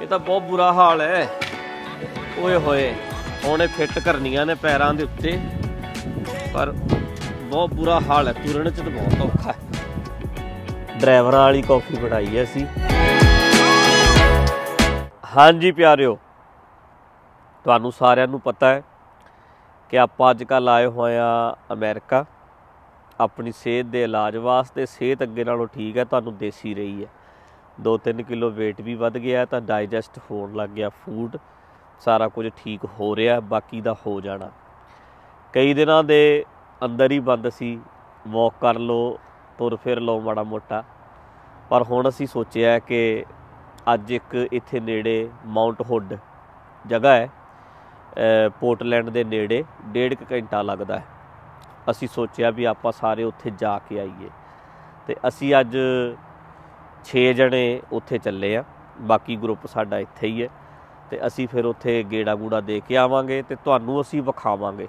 ਇਹ ਤਾਂ ਬਹੁਤ ਬੁਰਾ ਹਾਲ ਹੈ। ਓਏ ਹੋਏ, ਉਹਨੇ ਫਿੱਟ ਕਰਨੀਆਂ ਨੇ ਪੈਰਾਂ ਦੇ ਉੱਤੇ। ਪਰ ਬਹੁਤ ਬੁਰਾ ਹਾਲ ਹੈ, ਤੁਰਨ ਚ ਤਾਂ ਬਹੁਤ ਔਖਾ ਹੈ। ਡਰਾਈਵਰਾਂ ਵਾਲੀ ਕਾਫੀ ਬਣਾਈ ਹੈ ਅਸੀਂ। ਹਾਂਜੀ ਪਿਆਰਿਓ, ਤੁਹਾਨੂੰ ਸਾਰਿਆਂ ਨੂੰ ਪਤਾ ਹੈ ਕਿ ਆਪਾਂ ਅੱਜ ਕੱਲ ਆਏ ਹੋਏ ਆ ਅਮਰੀਕਾ। ਆਪਣੀ ਸਿਹਤ ਦੇ ਇਲਾਜ ਵਾਸਤੇ, ਸਿਹਤ ਅੱਗੇ ਨਾਲੋਂ ਠੀਕ ਹੈ, ਤੁਹਾਨੂੰ ਦੇਸੀ ਰਹੀ ਹੈ। 2-3 ਕਿਲੋ weight ਵੀ ਵੱਧ ਗਿਆ, ਤਾਂ ਡਾਈਜੈਸਟ ਹੋਣ ਲੱਗ ਗਿਆ ਫੂਡ ਸਾਰਾ ਕੁਝ ਠੀਕ ਹੋ ਰਿਹਾ, ਬਾਕੀ ਦਾ ਹੋ ਜਾਣਾ। ਕਈ ਦਿਨਾਂ ਦੇ ਅੰਦਰ ਹੀ ਬੰਦ ਸੀ ਵਾਕ ਕਰ ਲਓ, ਤੁਰ ਫਿਰ ਲਓ ਮਾੜਾ ਮੋਟਾ। ਪਰ ਹੁਣ ਅਸੀਂ ਸੋਚਿਆ ਕਿ ਅੱਜ ਇੱਕ ਇੱਥੇ ਨੇੜੇ ਮਾਉਂਟ ਹੁੱਡ ਜਗ੍ਹਾ ਹੈ ਪੋਰਟਲੈਂਡ ਦੇ ਨੇੜੇ, ਡੇਢ ਕੁ ਘੰਟਾ ਲੱਗਦਾ ਹੈ। ਅਸੀਂ ਸੋਚਿਆ ਵੀ ਆਪਾਂ ਸਾਰੇ ਉੱਥੇ ਜਾ ਕੇ ਆਈਏ। ਤੇ ਅਸੀਂ ਅੱਜ 6 ਜਣੇ ਉੱਥੇ ਚੱਲੇ ਆ। ਬਾਕੀ ਗਰੁੱਪ ਸਾਡਾ ਇੱਥੇ ਹੀ ਹੈ ਤੇ ਅਸੀਂ ਫਿਰ ਉੱਥੇ ਗੇੜਾ ਗੂੜਾ ਦੇ ਕੇ ਆਵਾਂਗੇ ਤੇ ਤੁਹਾਨੂੰ ਅਸੀਂ ਵਿਖਾਵਾਂਗੇ।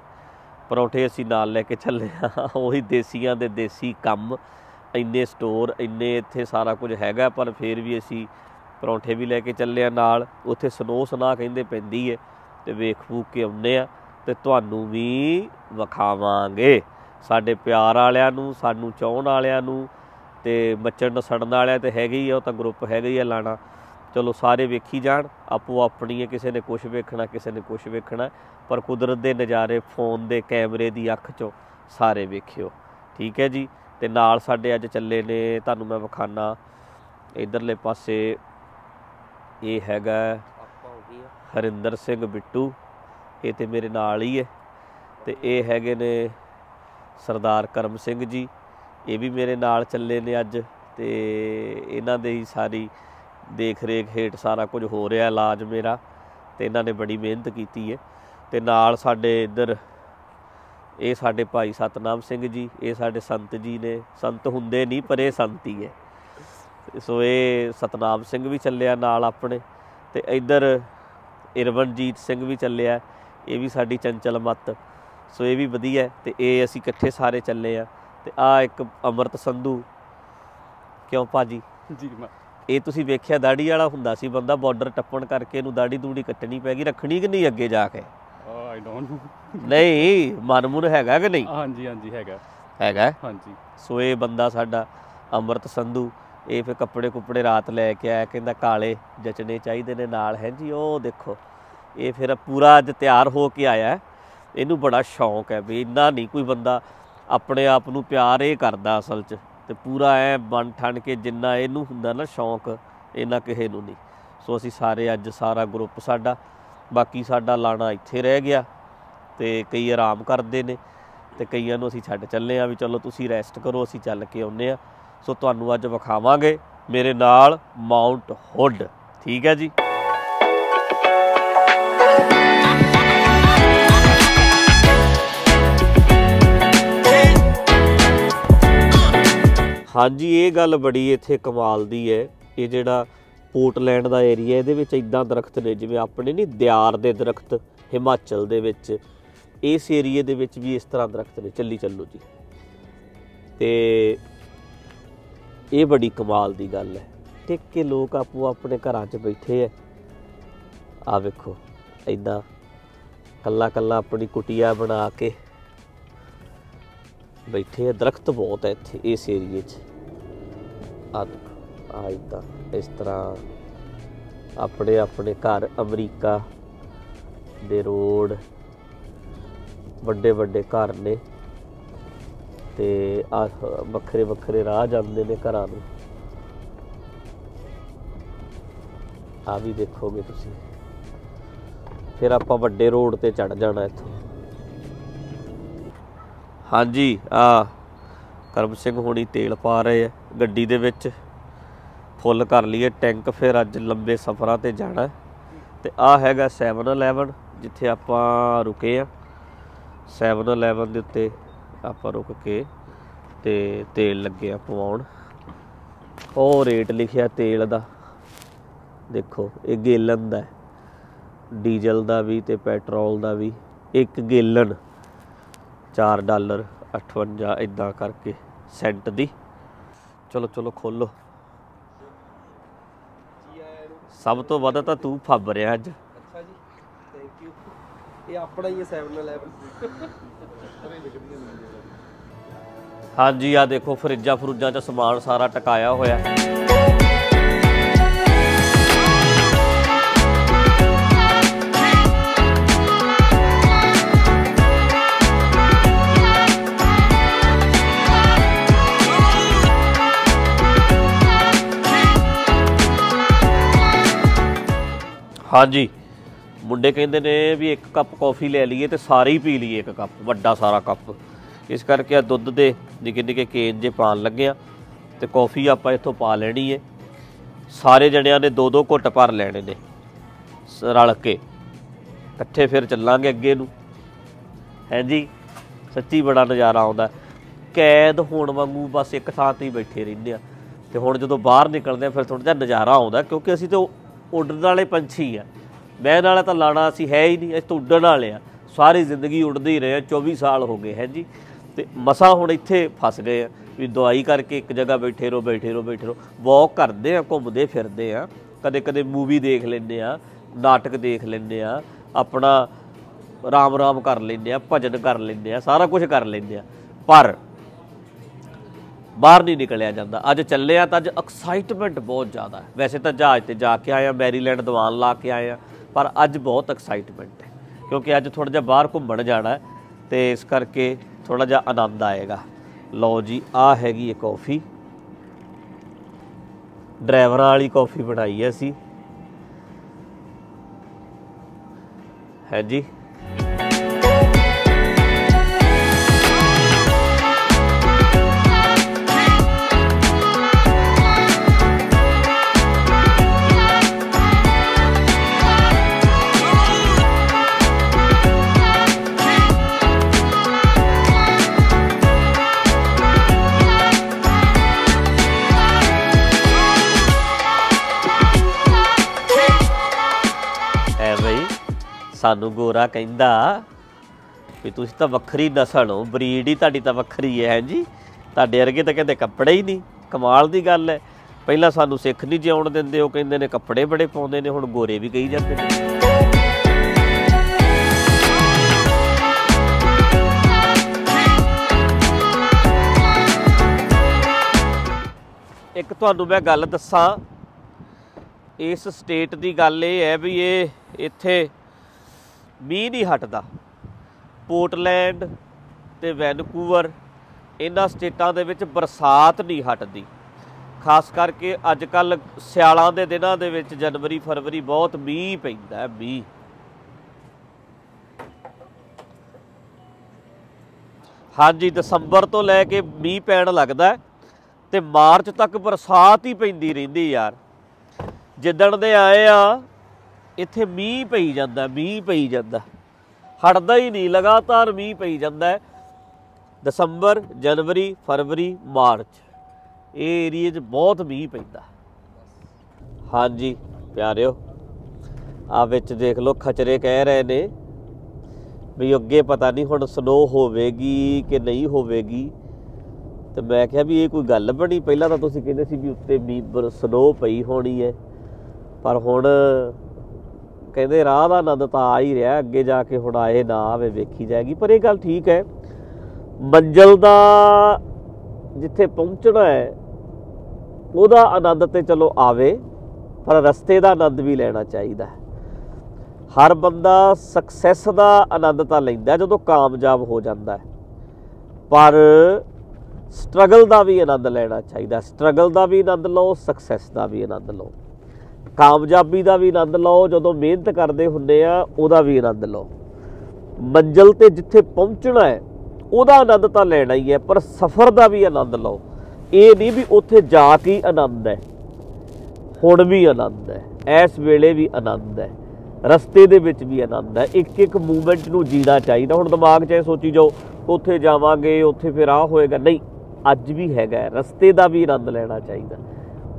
ਪਰੌਂਠੇ ਅਸੀਂ ਨਾਲ ਲੈ ਕੇ ਚੱਲੇ ਆ। ਉਹੀ ਦੇਸੀਆਂ ਦੇ ਦੇਸੀ ਕੰਮ। ਇੰਨੇ ਸਟੋਰ ਇੰਨੇ ਇੱਥੇ ਸਾਰਾ ਕੁਝ ਹੈਗਾ, ਪਰ ਫਿਰ ਵੀ ਅਸੀਂ ਪਰੌਂਠੇ ਵੀ ਲੈ ਕੇ ਚੱਲੇ ਆ ਨਾਲ। ਉੱਥੇ ਸਨੋ ਸਨਾ ਕਹਿੰਦੇ ਪੈਂਦੀ ਹੈ ਤੇ ਵੇਖ ਫੂਕ ਕੇ ਆਉਂਦੇ ਆ ਤੇ ਤੁਹਾਨੂੰ ਵੀ ਵਿਖਾਵਾਂਗੇ। ਸਾਡੇ ਪਿਆਰ ਵਾਲਿਆਂ ਨੂੰ, ਸਾਨੂੰ ਚਾਹਣ ਵਾਲਿਆਂ ਨੂੰ ਤੇ ਮੱਚਣ ਸੜਨ ਵਾਲਿਆਂ ਤੇ ਹੈਗੇ ਹੀ ਆ, ਉਹ ਤਾਂ ਗਰੁੱਪ ਹੈਗਾ ਹੀ ਆ ਲਾਣਾ। ਚਲੋ ਸਾਰੇ ਵੇਖੀ ਜਾਣ, ਆਪੋ ਆਪਣੀ ਹੈ ਕਿਸੇ ਨੇ ਕੁਝ ਵੇਖਣਾ, ਕਿਸੇ ਨੇ ਕੁਝ ਵੇਖਣਾ। ਪਰ ਕੁਦਰਤ ਦੇ ਨਜ਼ਾਰੇ ਫੋਨ ਦੇ, ਕੈਮਰੇ ਦੀ ਅੱਖ ਚੋਂ ਸਾਰੇ ਵੇਖਿਓ। ਠੀਕ ਹੈ ਜੀ? ਤੇ ਨਾਲ ਸਾਡੇ ਅੱਜ ਚੱਲੇ ਨੇ, ਤੁਹਾਨੂੰ ਮੈਂ ਵਿਖਾਣਾ ਇਧਰਲੇ ਪਾਸੇ ਇਹ ਹੈਗਾ ਹਰਿੰਦਰ ਸਿੰਘ ਬਿੱਟੂ। ਇਹ ਤੇ ਮੇਰੇ ਨਾਲ ਹੀ ਹੈ। ਤੇ ਇਹ ਹੈਗੇ ਨੇ ਸਰਦਾਰ ਕਰਮ ਸਿੰਘ ਜੀ। ਇਹ ਵੀ ਮੇਰੇ ਨਾਲ ਚੱਲੇ ਨੇ ਅੱਜ ਤੇ ਇਹਨਾਂ ਦੇ ਹੀ ਸਾਰੀ ਦੇਖ ਰੇਖ ਹੇਠ ਸਾਰਾ ਕੁਝ ਹੋ ਰਿਹਾ ਇਲਾਜ ਮੇਰਾ ਤੇ ਇਹਨਾਂ ਨੇ ਬੜੀ ਮਿਹਨਤ ਕੀਤੀ ਹੈ ਤੇ ਨਾਲ ਸਾਡੇ ਇੱਧਰ ਇਹ ਸਾਡੇ ਭਾਈ ਸਤਨਾਮ ਸਿੰਘ ਜੀ, ਇਹ ਸਾਡੇ ਸੰਤ ਜੀ ਨੇ, ਸੰਤ ਹੁੰਦੇ ਨਹੀਂ ਪਰ ਇਹ ਸੰਤ ਹੀ। ਹੈ ਸੋ ਇਹ ਸਤਨਾਮ ਸਿੰਘ ਵੀ ਚੱਲਿਆ ਨਾਲ ਆਪਣੇ ਤੇ ਇੱਧਰ ਇਰਵਨਜੀਤ ਸਿੰਘ ਵੀ ਚੱਲਿਆ, ਇਹ ਵੀ ਸਾਡੀ ਚੰਚਲ ਮੱਤ। ਸੋ ਇਹ ਵੀ ਵਧੀਆ ਹੈ ਤੇ ਇਹ ਅਸੀਂ ਇਕੱਠੇ ਸਾਰੇ ਚੱਲੇ ਆ ਤੇ ਆ ਇੱਕ ਅਮਰਤ ਸੰਧੂ। ਕਿਉਂ ਭਾਜੀ? ਜੀ ਮੈਂ ਇਹ ਤੁਸੀਂ ਵੇਖਿਆ ਦਾੜੀ ਵਾਲਾ ਹੁੰਦਾ ਸੀ ਬੰਦਾ ਬਾਰਡਰ ਟੱਪਣ ਕਰਕੇ ਇਹਨੂੰ ਦਾੜੀ ਦੂੜੀ ਕੱਟਣੀ ਪੈ ਗਈ ਰੱਖਣੀ ਕਿ ਨਹੀਂ ਅੱਗੇ ਜਾ ਕੇ? ਆਈ ਡੋਨਟ ਨੋ ਨਹੀਂ ਮਨਮੁਨ ਹੈਗਾ ਕਿ ਨਹੀਂ? ਹਾਂਜੀ ਹਾਂਜੀ ਹੈਗਾ। ਹੈਗਾ? ਹਾਂਜੀ। ਸੋ ਇਹ ਬੰਦਾ ਸਾਡਾ ਅਮਰਤ ਸੰਧੂ ਇਹ ਫਿਰ ਕੱਪੜੇ ਕੁੱਪੜੇ ਰਾਤ ਲੈ ਕੇ ਆਇਆ ਕਹਿੰਦਾ ਕਾਲੇ ਜਚਣੇ ਚਾਹੀਦੇ ਨੇ ਨਾਲ ਹੈ ਜੀ ਉਹ ਦੇਖੋ ਇਹ ਫਿਰ ਪੂਰਾ ਅੱਜ ਤਿਆਰ ਹੋ ਕੇ ਆਇਆ। ਇਹਨੂੰ ਬੜਾ ਸ਼ੌਂਕ ਹੈ ਵੀ ਇੰਨਾ ਨਹੀਂ ਕੋਈ ਬੰਦਾ ਆਪਣੇ ਆਪ ਨੂੰ ਪਿਆਰ ਇਹ ਕਰਦਾ ਅਸਲ 'ਚ ਤੇ ਪੂਰਾ ਐ ਬਣ ਠਣ ਕੇ ਜਿੰਨਾ ਇਹਨੂੰ ਹੁੰਦਾ ਨਾ ਸ਼ੌਂਕ ਇਹਨਾਂ ਕਿਸੇ ਨੂੰ ਨਹੀਂ। ਸੋ ਅਸੀਂ ਸਾਰੇ ਅੱਜ ਸਾਰਾ ਗਰੁੱਪ ਸਾਡਾ, ਬਾਕੀ ਸਾਡਾ ਲਾਣਾ ਇੱਥੇ ਰਹਿ ਗਿਆ ਤੇ ਕਈ ਆਰਾਮ ਕਰਦੇ ਨੇ ਤੇ ਕਈਆਂ ਨੂੰ ਅਸੀਂ ਛੱਡ ਚੱਲੇ ਆ ਵੀ ਚਲੋ ਤੁਸੀਂ ਰੈਸਟ ਕਰੋ, ਅਸੀਂ ਚੱਲ ਕੇ ਆਉਨੇ ਆ। ਸੋ ਤੁਹਾਨੂੰ ਅੱਜ ਵਿਖਾਵਾਂਗੇ ਮੇਰੇ ਨਾਲ ਮਾਉਂਟ ਹੁੱਡ ਠੀਕ ਹੈ ਜੀ? ਹਾਂਜੀ, ਇਹ ਗੱਲ ਬੜੀ ਇੱਥੇ ਕਮਾਲ ਦੀ ਹੈ। ਇਹ ਜਿਹੜਾ ਪੋਰਟਲੈਂਡ ਦਾ ਏਰੀਆ, ਇਹਦੇ ਵਿੱਚ ਇਦਾਂ ਦਰਖਤ ਨੇ, ਜਿਵੇਂ ਆਪਣੇ ਨਹੀਂ ਦਿਆਰ ਦੇ ਦਰਖਤ, ਹਿਮਾਚਲ ਦੇ ਵਿੱਚ। ਇਸ ਏਰੀਏ ਦੇ ਵਿੱਚ ਵੀ ਇਸ ਤਰ੍ਹਾਂ ਦਰਖਤ ਨੇ, ਚੱਲੀ ਚੱਲੋ ਜੀ। ਤੇ ਇਹ ਬੜੀ ਕਮਾਲ ਦੀ ਗੱਲ ਹੈ। ਟਿਕ ਕੇ ਲੋਕ ਆਪੋ ਆਪਣੇ ਘਰਾਂ 'ਚ ਬੈਠੇ ਐ। ਆ ਵੇਖੋ ਇਦਾਂ ਕੱਲਾ ਕੱਲਾ ਆਪਣੀ ਕੁਟੀਆ ਬਣਾ ਕੇ ਬੈਠੇ ਆ, ਦਰਖਤ ਬਹੁਤ ਹੈ ਇੱਥੇ, ਇਸ ਏਰੀਏ 'ਚ। ਆ ਦੇਖੋ ਆ ਇਦਾਂ ਇਸ ਤਰ੍ਹਾਂ ਆਪਣੇ ਆਪਣੇ ਘਰ ਅਮਰੀਕਾ ਦੇ ਰੋਡ, ਵੱਡੇ ਵੱਡੇ ਘਰ ਨੇ। ਤੇ ਆ ਵੱਖਰੇ ਵੱਖਰੇ ਰਾਹ ਜਾਂਦੇ ਨੇ ਘਰਾਂ ਨੂੰ। ਆ ਵੀ ਦੇਖੋਗੇ ਤੁਸੀਂ। ਫਿਰ ਆਪਾਂ ਵੱਡੇ ਰੋਡ ਤੇ ਚੜ ਜਾਣਾ ਇੱਥੋਂ। ਹਾਂਜੀ, ਆ, ਕਰਮ ਸਿੰਘ ਹੋਣੀ ਤੇਲ ਪਾ ਰਹੇ ਆ ਗੱਡੀ ਦੇ ਵਿੱਚ। ਫੁੱਲ ਕਰ ਲਈਏ ਟੈਂਕ, ਫਿਰ ਅੱਜ ਲੰਬੇ ਸਫ਼ਰਾਂ ਤੇ ਜਾਣਾ। ਹੈ। ਤੇ ਆ ਹੈਗਾ 7-Eleven ਜਿੱਥੇ ਆਪਾਂ ਰੁਕੇ ਆ। 7-Eleven ਦੇ ਉੱਤੇ ਆਪਾਂ ਰੁਕ ਕੇ ਤੇ ਤੇਲ ਲੱਗੇ ਆ ਪਵਾਉਣ। ਉਹ ਰੇਟ ਲਿਖਿਆ ਤੇਲ ਦਾ। ਦੇਖੋ, ਇਹ ਗੇਲਨ ਦਾ ਡੀਜ਼ਲ ਦਾ ਵੀ ਤੇ ਪੈਟਰੋਲ ਦਾ ਵੀ। ਇੱਕ ਗੇਲਨ। 4 ਡਾਲਰ 58 ਇਦਾਂ ਕਰਕੇ ਸੈਂਟ ਦੀ। ਚਲੋ ਚਲੋ ਖੋਲੋ। ਸਭ ਤੋਂ ਵੱਧ ਤਾਂ ਤੂੰ ਫੱਬ ਰਿਹਾ ਅੱਜ। ਅੱਛਾ ਜੀ ਥੈਂਕ ਯੂ ਇਹ ਆਪਣਾ ਹੀ ਹੈ 711 ਹਾਂਜੀ ਆ ਦੇਖੋ ਫਰਿੱਜਾਂ ਫਰੂਜਾਂ 'ਚ ਸਮਾਨ ਸਾਰਾ ਟਕਾਇਆ ਹੋਇਆ। ਹਾਂਜੀ। ਮੁੰਡੇ ਕਹਿੰਦੇ ਨੇ ਵੀ ਇੱਕ ਕੱਪ ਕੌਫੀ ਲੈ ਲਈਏ ਤੇ ਸਾਰੇ ਹੀ ਪੀ ਲਈਏ ਇੱਕ ਕੱਪ, ਵੱਡਾ ਸਾਰਾ ਕੱਪ। ਇਸ ਕਰਕੇ ਆ ਦੁੱਧ ਦੇ ਨਿੱਕੇ ਨਿੱਕੇ ਕੇਨ ਜੇ ਪਾਣ ਲੱਗੇ ਆ ਤੇ ਕੌਫੀ ਆਪਾਂ ਇੱਥੋਂ ਪਾ ਲੈਣੀ ਏ। ਸਾਰੇ ਜਣਿਆਂ ਨੇ ਦੋ ਦੋ ਘੁੱਟ ਭਰ ਲੈਣੇ ਨੇ ਸ- ਰਲ ਕੇ। ਇਕੱਠੇ ਫਿਰ ਚੱਲਾਂਗੇ ਅੱਗੇ ਨੂੰ। ਹਾਂਜੀ ਸੱਚੀ ਬੜਾ ਨਜ਼ਾਰਾ ਆਉਂਦਾ। ਕੈਦ ਹੋਣ ਵਾਂਗੂ ਬਸ ਇੱਕ ਥਾਂ ਤੇ ਹੀ ਬੈਠੇ ਰਹਿੰਦੇ ਆ। ਤੇ ਹੁਣ ਜਦੋਂ ਬਾਹਰ ਨਿਕਲਦੇ ਆ, ਫਿਰ ਥੋੜਾ ਜਿਹਾ ਨਜ਼ਾਰਾ ਆਉਂਦਾ, ਕਿਉਂਕਿ ਅਸੀਂ ਤਾਂ ਉੱਡਣ ਵਾਲੇ ਪੰਛੀ ਆ। ਬਹਿਣ ਵਾਲਾ ਤਾਂ ਲਾਣਾ ਅਸੀਂ ਹੈ ਹੀ ਨਹੀਂ, ਅਸੀਂ ਤਾਂ ਉੱਡਣ ਵਾਲੇ ਆ। ਸਾਰੀ ਜ਼ਿੰਦਗੀ ਉੱਡਦੇ ਹੀ ਰਹੇ ਆ 24 ਸਾਲ ਹੋ ਗਏ ਹੈ ਜੀ। ਤੇ ਮਸਾ ਹੁਣ ਇੱਥੇ ਫਸ ਗਏ ਆ ਵੀ ਦਵਾਈ ਕਰਕੇ ਇੱਕ ਜਗ੍ਹਾ ਬੈਠੇ ਰਹੋ ਬੈਠੇ ਰਹੋ ਬੈਠੇ ਰਹੋ। ਵਾਕ ਕਰਦੇ ਆ, ਘੁੰਮਦੇ ਫਿਰਦੇ ਆ। ਕਦੇ ਕਦੇ ਮੂਵੀ ਦੇਖ ਲੈਂਦੇ ਆ, ਨਾਟਕ ਦੇਖ ਲੈਂਦੇ ਆ, ਆਪਣਾ ਰਾਮ ਰਾਮ ਕਰ ਲੈਂਦੇ ਆ, ਭਜਨ ਕਰ ਲੈਂਦੇ ਆ, ਸਾਰਾ ਕੁਝ ਕਰ ਲੈਂਦੇ ਆ। ਪਰ ਬਾਹਰ ਨਹੀਂ ਨਿਕਲਿਆ ਜਾਂਦਾ। ਅੱਜ ਚੱਲੇ ਆ ਤਾਂ ਅੱਜ ਐਕਸਾਈਟਮੈਂਟ ਬਹੁਤ ਜ਼ਿਆਦਾ ਹੈ। ਵੈਸੇ ਤਾਂ ਜਹਾਜ਼ ਤੇ ਜਾ ਕੇ ਆਏ ਆ ਮੈਰੀਲੈਂਡ ਦੀਵਾਨ ਲਾ ਕੇ ਆਏ ਆ ਪਰ ਅੱਜ ਬਹੁਤ ਐਕਸਾਈਟਮੈਂਟ ਹੈ। ਕਿਉਂਕਿ ਅੱਜ ਥੋੜਾ ਜਿਹਾ ਬਾਹਰ ਘੁੰਮਣ ਜਾਣਾ ਹੈ ਤੇ ਇਸ ਕਰਕੇ ਥੋੜਾ ਜਿਹਾ ਆਨੰਦ ਆਏਗਾ। ਲਓ ਜੀ, ਆ ਹੈਗੀ ਇਹ ਕੌਫੀ। ਡਰਾਈਵਰਾਂ ਵਾਲੀ ਕੌਫੀ ਬਣਾਈ ਹੈ ਅਸੀਂ। ਹੈ ਜੀ? ਸਾਨੂੰ ਗੋਰਾ ਕਹਿੰਦਾ ਵੀ ਤੁਸੀਂ ਤਾਂ ਵੱਖਰੀ ਨਸਲ ਹੋ, ਬਰੀਡ ਹੀ ਤੁਹਾਡੀ ਤਾਂ ਵੱਖਰੀ ਹੈ ਜੀ। ਤੁਹਾਡੇ ਵਰਗੇ ਤਾਂ ਕਹਿੰਦੇ ਕੱਪੜੇ ਹੀ ਨਹੀਂ, ਕਮਾਲ ਦੀ ਗੱਲ ਹੈ। ਪਹਿਲਾਂ ਸਾਨੂੰ ਸਿੱਖ ਨਹੀਂ ਜਿਉਣ ਦਿੰਦੇ, ਉਹ ਕਹਿੰਦੇ ਨੇ ਕੱਪੜੇ ਬੜੇ ਪਾਉਂਦੇ ਨੇ, ਹੁਣ ਗੋਰੇ ਵੀ ਕਹੀ ਜਾਂਦੇ ਨੇ। ਇੱਕ ਤੁਹਾਨੂੰ ਮੈਂ ਗੱਲ ਦੱਸਾਂ, ਇਸ ਸਟੇਟ ਦੀ ਗੱਲ ਇਹ ਹੈ ਵੀ ਇਹ ਇੱਥੇ ਮੀਂਹ ਨਹੀਂ ਹਟਦਾ। ਪੋਰਟਲੈਂਡ ਤੇ ਵੈਨਕੂਵਰ ਇਹਨਾਂ ਸਟੇਟਾਂ ਦੇ ਵਿੱਚ ਬਰਸਾਤ ਨਹੀਂ ਹਟਦੀ। ਖਾਸ ਕਰਕੇ ਅੱਜ ਕੱਲ ਸਿਆਲਾਂ ਦੇ ਦਿਨਾਂ ਦੇ ਵਿੱਚ ਜਨਵਰੀ, ਫਰਵਰੀ ਬਹੁਤ ਮੀਂਹ ਪੈਂਦਾ ਹੈ, ਮੀਂਹ। ਹਾਂਜੀ, ਦਸੰਬਰ ਤੋਂ ਲੈ ਕੇ ਮੀਂਹ ਪੈਣ ਲੱਗਦਾ ਹੈ ਤੇ ਮਾਰਚ ਤੱਕ ਬਰਸਾਤ ਹੀ ਪੈਂਦੀ ਰਹਿੰਦੀ ਯਾਰ। ਜਿੱਦਣ ਦੇ ਆਏ ਆ ਇੱਥੇ ਮੀਂਹ ਪਈ ਜਾਂਦਾ, ਮੀਂਹ ਪਈ ਜਾਂਦਾ। ਹਟਦਾ ਹੀ ਨਹੀਂ, ਲਗਾਤਾਰ ਮੀਂਹ ਪਈ ਜਾਂਦਾ ਦਸੰਬਰ, ਜਨਵਰੀ, ਫਰਵਰੀ, ਮਾਰਚ, ਇਹ ਏਰੀਏ 'ਚ ਬਹੁਤ ਮੀਂਹ ਪੈਂਦਾ। ਹਾਂਜੀ, ਪਿਆਰਿਓ, ਆ ਵਿੱਚ ਦੇਖ ਲਓ, ਖਚਰੇ ਕਹਿ ਰਹੇ ਨੇ ਵੀ ਅੱਗੇ ਪਤਾ ਨਹੀਂ ਹੁਣ ਸਨੋ ਹੋਵੇਗੀ ਕਿ ਨਹੀਂ ਹੋਵੇਗੀ। ਤੇ ਮੈਂ ਕਿਹਾ ਵੀ ਇਹ ਕੋਈ ਗੱਲ ਬਣੀ? ਪਹਿਲਾਂ ਤਾਂ ਤੁਸੀਂ ਕਹਿੰਦੇ ਸੀ ਵੀ ਉੱਤੇ ਮੀਂਹ ਸਨੋ ਪਈ ਹੋਣੀ ਹੈ। ਪਰ ਹੁਣ ਕਹਿੰਦੇ ਰਾਹ ਦਾ ਆਨੰਦ ਤਾਂ ਆ ਹੀ ਰਿਹਾ, ਅੱਗੇ ਜਾ ਕੇ ਹੁਣ ਆਏ ਨਾ ਆਵੇ, ਵੇਖੀ ਜਾਏਗੀ। ਪਰ ਇਹ ਗੱਲ ਠੀਕ ਹੈ, ਮੰਜ਼ਲ ਦਾ ਜਿੱਥੇ ਪਹੁੰਚਣਾ ਹੈ, ਉਹਦਾ ਆਨੰਦ ਤੇ ਚਲੋ ਆਵੇ, ਪਰ ਰਸਤੇ ਦਾ ਆਨੰਦ ਵੀ ਲੈਣਾ ਚਾਹੀਦਾ ਹੈ। ਹਰ ਬੰਦਾ ਸਕਸੈਸ ਦਾ ਆਨੰਦ ਤਾਂ ਲੈਂਦਾ ਜਦੋਂ ਕਾਮਯਾਬ ਹੋ ਜਾਂਦਾ ਹੈ, ਪਰ ਸਟਰਗਲ ਦਾ ਵੀ ਆਨੰਦ ਲੈਣਾ ਚਾਹੀਦਾ ਸਟਰਗਲ ਦਾ ਵੀ ਆਨੰਦ ਲਓ ਸਕਸੈਸ ਦਾ ਵੀ ਆਨੰਦ ਲਓ। ਕਾਮਯਾਬੀ ਦਾ ਵੀ ਆਨੰਦ ਲਓ, ਜਦੋਂ ਮਿਹਨਤ ਕਰਦੇ ਹੁੰਦੇ ਆ, ਉਹਦਾ ਵੀ ਆਨੰਦ ਲਓ। ਮੰਜ਼ਲ ਤੇ ਜਿੱਥੇ ਪਹੁੰਚਣਾ ਹੈ, ਉਹਦਾ ਆਨੰਦ ਤਾਂ ਲੈਣਾ ਹੀ ਹੈ, ਪਰ ਸਫ਼ਰ ਦਾ ਵੀ ਆਨੰਦ ਲਓ। ਇਹ ਨਹੀਂ ਵੀ ਉੱਥੇ ਜਾ ਕੇ ਹੀ ਆਨੰਦ ਹੈ, ਹੁਣ ਵੀ ਆਨੰਦ ਹੈ, ਇਸ ਵੇਲੇ ਵੀ ਆਨੰਦ ਹੈ, ਰਸਤੇ ਦੇ ਵਿੱਚ ਵੀ ਆਨੰਦ ਹੈ। ਇੱਕ ਇੱਕ ਮੂਵਮੈਂਟ ਨੂੰ ਜੀਣਾ ਚਾਹੀਦਾ। ਹੁਣ ਦਿਮਾਗ 'ਚ ਇਹ ਸੋਚੀ ਜਾਓ, ਉੱਥੇ ਜਾਵਾਂਗੇ, ਉੱਥੇ ਫਿਰ ਆ ਹੋਏਗਾ। ਨਹੀਂ, ਅੱਜ ਵੀ ਹੈਗਾ ਰਸਤੇ ਦਾ ਵੀ ਆਨੰਦ ਲੈਣਾ ਚਾਹੀਦਾ।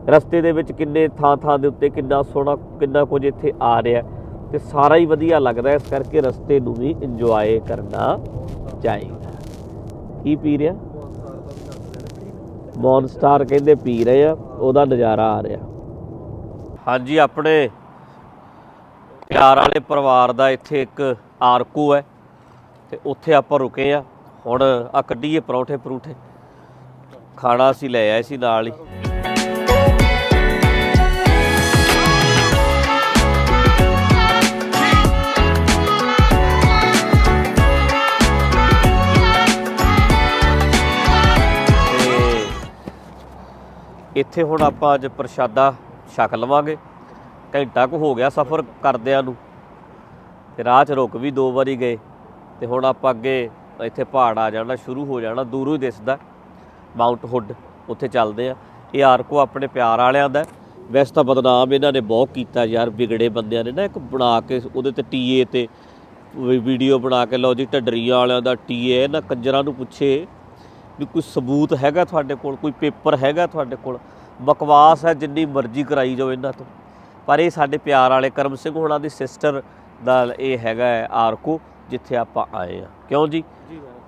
ਰਸਤੇ ਦੇ ਵਿੱਚ ਕਿੰਨੇ ਥਾਂ ਥਾਂ ਦੇ ਉੱਤੇ ਕਿੰਨਾ ਸੋਹਣਾ, ਕਿੰਨਾ ਕੁਝ ਇੱਥੇ ਆ ਰਿਹਾ ਤੇ ਸਾਰਾ ਹੀ ਵਧੀਆ ਲੱਗਦਾ ਇਸ ਕਰਕੇ ਰਸਤੇ ਨੂੰ ਵੀ ਇੰਜੋਏ ਕਰਨਾ ਚਾਹੀਦਾ ਕੀ ਪੀ ਰਿਹਾ? ਮੌਨਸਟਾਰ ਕਹਿੰਦੇ ਪੀ ਰਹੇ ਆ, ਉਹਦਾ ਨਜ਼ਾਰਾ ਆ ਰਿਹਾ। ਹਾਂਜੀ, ਆਪਣੇ ਪਿਆਰ ਵਾਲੇ ਪਰਿਵਾਰ ਦਾ ਇੱਥੇ ਇੱਕ ਆਰਕੂ ਹੈ ਤੇ ਉੱਥੇ ਆਪਾਂ ਰੁਕੇ ਆ। ਹੁਣ ਆ ਕੱਢੀਏ ਪਰੌਂਠੇ ਪਰੂਠੇ ਖਾਣਾ ਅਸੀਂ ਲੈ ਆਏ ਸੀ ਨਾਲ ਹੀ। ਇੱਥੇ ਹੁਣ ਆਪਾਂ ਅੱਜ ਪ੍ਰਸ਼ਾਦਾ ਛਕ ਲਵਾਂਗੇ। ਘੰਟਾ ਕੁ ਹੋ ਗਿਆ ਸਫ਼ਰ ਕਰਦਿਆਂ ਨੂੰ। ਤੇ ਰਾਹ 'ਚ ਰੁਕ ਵੀ ਦੋ ਵਾਰੀ ਗਏ। ਤੇ ਹੁਣ ਆਪਾਂ ਅੱਗੇ ਇੱਥੇ ਪਹਾੜ ਆ ਜਾਣਾ, ਸ਼ੁਰੂ ਹੋ ਜਾਣਾ, ਦੂਰੋਂ ਹੀ ਦਿਸਦਾ। ਮਾਊਂਟ ਹੁੱਡ ਉੱਥੇ ਚੱਲਦੇ ਆ। ਇਹ ਆਰਕੋ ਆਪਣੇ ਪਿਆਰ ਵਾਲਿਆਂ ਦਾ। ਵੈਸੇ ਤਾਂ ਬਦਨਾਮ ਇਹਨਾਂ ਨੇ ਬਹੁਤ ਕੀਤਾ ਯਾਰ, ਵਿਗੜੇ ਬੰਦਿਆਂ ਨੇ ਨਾ ਇੱਕ ਬਣਾ ਕੇ, ਉਹਦੇ ਤੇ ਟੀਏ ਤੇ ਵੀ- ਵੀਡੀਓ ਬਣਾ ਕੇ, ਲਓ ਜੀ, ਢੱਡਰੀਆਂ ਵਾਲਿਆਂ ਦਾ ਟੀਏ ਨਾ ਕੰਜਰਾਂ ਨੂੰ ਪੁੱਛੇ। ਵੀ ਕੋਈ ਸਬੂਤ ਹੈਗਾ ਤੁਹਾਡੇ ਕੋਲ ਕੋਈ ਪੇਪਰ ਹੈਗਾ ਤੁਹਾਡੇ ਕੋਲ? ਬਕਵਾਸ ਹੈ ਜਿੰਨੀ ਮਰਜ਼ੀ ਕਰਾਈ ਜਾਓ ਇਹਨਾਂ ਤੋਂ। ਪਰ ਇਹ ਸਾਡੇ ਪਿਆਰ ਵਾਲੇ ਕਰਮ ਸਿੰਘ ਹੋਣਾ ਦੀ ਸਿਸਟਰ ਦਾ ਇਹ ਹੈਗਾ ਆਰਕੋ ਜਿੱਥੇ ਆਪਾਂ ਆਏ ਆ ਕਿਉਂ ਜੀ?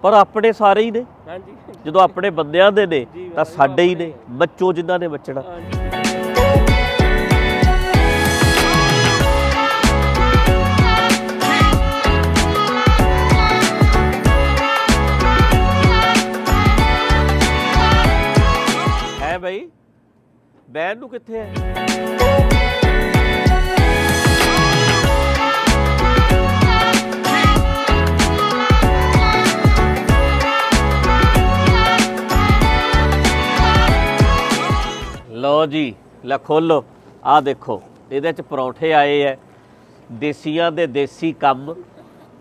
ਪਰ ਆਪਣੇ ਸਾਰੇ ਹੀ ਨੇ। ਹਾਂਜੀ। ਜਦੋਂ ਆਪਣੇ ਬੰਦਿਆਂ ਦੇ ਨੇ ਤਾਂ ਸਾਡੇ ਹੀ ਨੇ। ਬੱਚੋ ਜਿਨ੍ਹਾਂ ਨੇ ਬਚਣਾ ਬਈ? ਬੈਨ ਨੂੰ ਕਿੱਥੇ ਹੈ ਲਓ ਜੀ, ਲੈ ਖੋਲੋ। ਆ ਦੇਖੋ, ਇਹਦੇ ਚ ਪਰੌਂਠੇ ਆਏ ਐ। ਦੇਸੀਆਂ ਦੇ ਦੇਸੀ ਕੰਮ।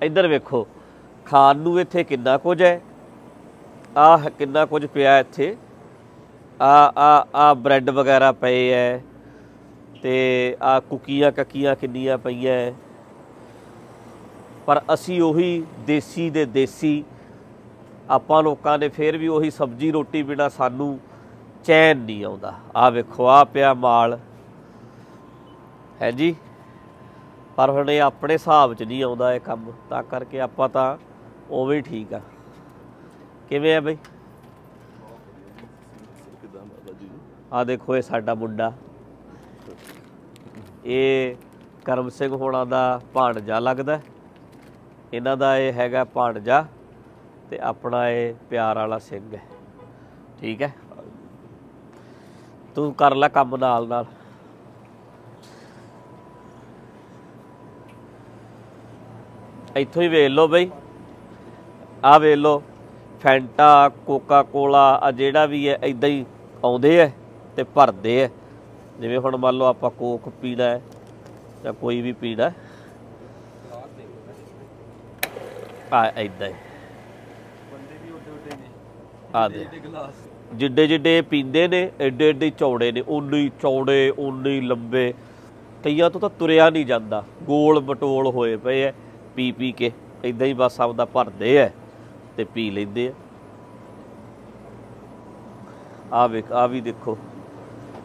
ਇੱਧਰ ਵੇਖੋ, ਖਾਣ ਨੂੰ ਇੱਥੇ ਕਿੰਨਾ ਕੁਝ ਹੈ ਆਹ ਕਿੰਨਾ ਕੁਝ ਪਿਆ ਇੱਥੇ। ਆ ਆ ਆ ਬ੍ਰੈਡ ਵਗੈਰਾ ਪਏ ਐ, ਤੇ ਆ ਕੁਕੀਆਂ ਕੱਕੀਆਂ ਕਿੰਨੀਆਂ ਪਈਆਂ ਐ। ਪਰ ਅਸੀਂ ਉਹੀ ਦੇਸੀ ਦੇ ਦੇਸੀ, ਆਪਾਂ ਲੋਕਾਂ ਨੇ ਫੇਰ ਵੀ ਉਹੀ ਸਬਜ਼ੀ ਰੋਟੀ ਬਿਨਾ ਸਾਨੂੰ ਚੈਨ ਨਹੀਂ ਆਉਂਦਾ। ਆ ਵੇਖੋ ਆ ਪਿਆ ਮਾਲ। ਹੈ ਜੀ? ਪਰ ਹੁਣ ਇਹ ਆਪਣੇ ਹਿਸਾਬ 'ਚ ਨਹੀਂ ਆਉਂਦਾ ਇਹ ਕੰਮ, ਤਾਂ ਕਰਕੇ ਆਪਾਂ ਤਾਂ ਉਵੇਂ ਹੀ ਠੀਕ ਆ। ਕਿਵੇਂ ਆ ਬਈ? ਆ ਦੇਖੋ ਇਹ ਸਾਡਾ ਮੁੰਡਾ। ਇਹ ਕਰਮ ਸਿੰਘ ਹੋਣਾ ਦਾ ਭਾਣਜਾ ਲੱਗਦਾ। ਇਹਨਾਂ ਦਾ ਇਹ ਹੈਗਾ ਭਾਣਜਾ ਤੇ ਆਪਣਾ ਇਹ ਪਿਆਰ ਵਾਲਾ ਸਿੰਘ ਹੈ। ਠੀਕ ਹੈ? ਤੂੰ ਕਰ ਲੈ ਕੰਮ ਨਾਲ ਨਾਲ। ਇੱਥੋਂ ਹੀ ਵੇਖ ਲਓ ਬਈ। ਆ ਵੇਖ ਲਓ। ਫੈਂਟਾ ਕੋਕਾ ਕੋਲਾ ਆ ਜਿਹੜਾ ਵੀ ਹੈ ਇਦਾਂ ਹੀ ਆਉਂਦੇ ਐ ਤੇ ਭਰਦੇ ਐ ਜਿਵੇਂ ਹੁਣ ਮੰਨ ਲਓ ਆਪਾਂ ਕੋਕ ਪੀਣਾ ਹੈ ਜਾਂ ਕੋਈ ਵੀ ਪੀਣਾ ਹੈ। ਆ ਇਦਾਂ ਹੀ। ਬੰਦੇ ਵੀ ਉੱਡੇ ਉੱਡੇ ਨੇ। ਆ ਦੇ। ਜਿੱਡੇ ਜਿੱਡੇ ਪੀਂਦੇ ਨੇ ਐਡੇ ਐਡੇ ਚੌੜੇ ਨੇ ਉਨੇ ਚੌੜੇ ਉਨੇ ਲੰਬੇ। ਕਈਆਂ ਤੋਂ ਤਾਂ ਤੁਰਿਆ ਨਹੀਂ ਜਾਂਦਾ। ਗੋਲ ਮਟੋਲ ਹੋਏ ਪਏ ਐ ਪੀ ਪੀ ਕੇ। ਇਦਾਂ ਹੀ ਬਸ ਆਪਦਾ ਭਰਦੇ ਐ ਤੇ ਪੀ ਲੈਂਦੇ ਆ ਆ ਵੇਖ ਆ ਵੀ ਦੇਖੋ।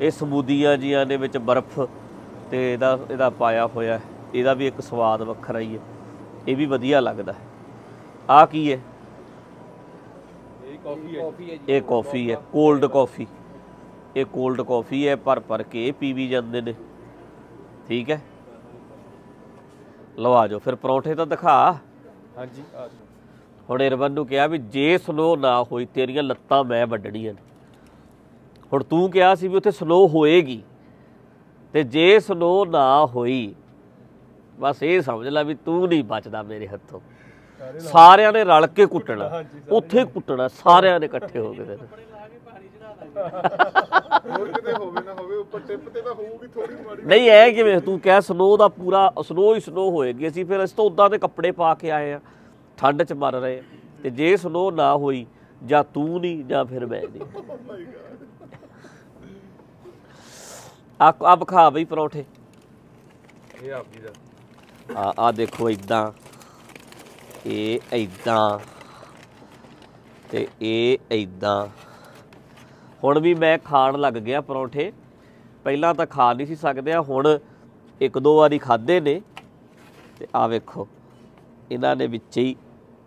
ਇਹ ਸਮੂਦੀਆਂ ਜੀਆਂ ਦੇ ਵਿੱਚ ਬਰਫ਼ ਤੇ ਇਹਦਾ ਇਹਦਾ ਪਾਇਆ ਹੋਇਆ। ਇਹਦਾ ਵੀ ਇੱਕ ਸਵਾਦ ਵੱਖਰਾ ਹੀ ਹੈ। ਇਹ ਵੀ ਵਧੀਆ ਲੱਗਦਾ ਆ ਕੀ ਹੈ। ਇਹ ਕਾਫੀ ਹੈ? ਇਹ ਕਾਫੀ ਹੈ। Cold coffee. ਇਹ ਕੋਲਡ ਕਾਫੀ ਹੈ। ਭਰ ਭਰ ਕੇ ਇਹ ਪੀ ਵੀ ਜਾਂਦੇ ਨੇ। ਠੀਕ ਹੈ। ਲਓ ਆ ਜਾਓ। ਫਿਰ ਪਰੌਂਠੇ ਤਾਂ ਦਿਖਾ। ਹਾਂਜੀ। ਹੁਣ ਇਰਵਨ ਨੂੰ ਕਿਹਾ ਵੀ ਜੇ ਸਨੋ ਨਾ ਹੋਈ ਤੇਰੀਆਂ ਲੱਤਾਂ ਮੈਂ ਵੱਢਣੀਆਂ ਨੇ। ਹੁਣ ਤੂੰ ਕਿਹਾ ਸੀ ਵੀ ਉੱਥੇ ਸਨੋ ਹੋਏਗੀ ਤੇ ਜੇ ਸਨੋ ਨਾ ਹੋਈ ਬਸ ਇਹ ਸਮਝ ਲੈ ਵੀ ਤੂੰ ਨਹੀਂ ਬਚਦਾ ਮੇਰੇ ਹੱਥੋਂ। ਸਾਰਿਆਂ ਨੇ ਰਲ ਕੇ ਕੁੱਟਣਾ ਉੱਥੇ ਕੁੱਟਣਾ ਸਾਰਿਆਂ ਨੇ ਇਕੱਠੇ ਹੋ ਕੇ ਫਿਰ। ਹੋਰ ਕਿਤੇ ਹੋਵੇ ਨਾ ਹੋਵੇ ਉੱਪਰ ਟਿਪ ਤੇ ਤਾਂ ਹੋਊਗੀ ਥੋੜੀ ਮਾੜੀ ਨਹੀਂ ਐ ਕਿਵੇਂ? ਤੂੰ ਕਹਿ ਸਨੋ ਦਾ ਪੂਰਾ ਸਨੋ ਹੀ ਸਨੋ ਹੋਏਗੀ। ਅਸੀਂ ਫਿਰ ਅਸੀਂ ਤਾਂ ਉਦਾਂ ਦੇ ਕੱਪੜੇ ਪਾ ਕੇ ਆਏ ਆ ਠੰਡ 'ਚ ਮਰ ਰਹੇ। ਤੇ ਜੇ ਸਨੋ ਨਾ ਹੋਈ ਜਾਂ ਤੂੰ ਨਹੀਂ ਜਾਂ ਫਿਰ ਮੈਂ ਨਹੀਂ। ਆ ਆ ਵਿਖਾ ਬਈ ਪਰੌਠੇ। ਇਹ ਆਪ ਜੀ ਦਾ। ਆ ਆ ਦੇਖੋ ਇਦਾਂ ਇਹ ਇਦਾਂ ਤੇ ਇਹ ਇਦਾਂ ਹੁਣ ਵੀ ਮੈਂ ਖਾਣ ਲੱਗ ਗਿਆ ਪਰੌਂਠੇ। ਪਹਿਲਾਂ ਤਾਂ ਖਾ ਨਹੀਂ ਸੀ ਸਕਦੇ ਆ ਹੁਣ ਇੱਕ ਦੋ ਵਾਰੀ ਖਾਦੇ ਨੇ। ਤੇ ਆ ਵੇਖੋ ਇਹਨਾਂ ਨੇ ਵਿੱਚ ਹੀ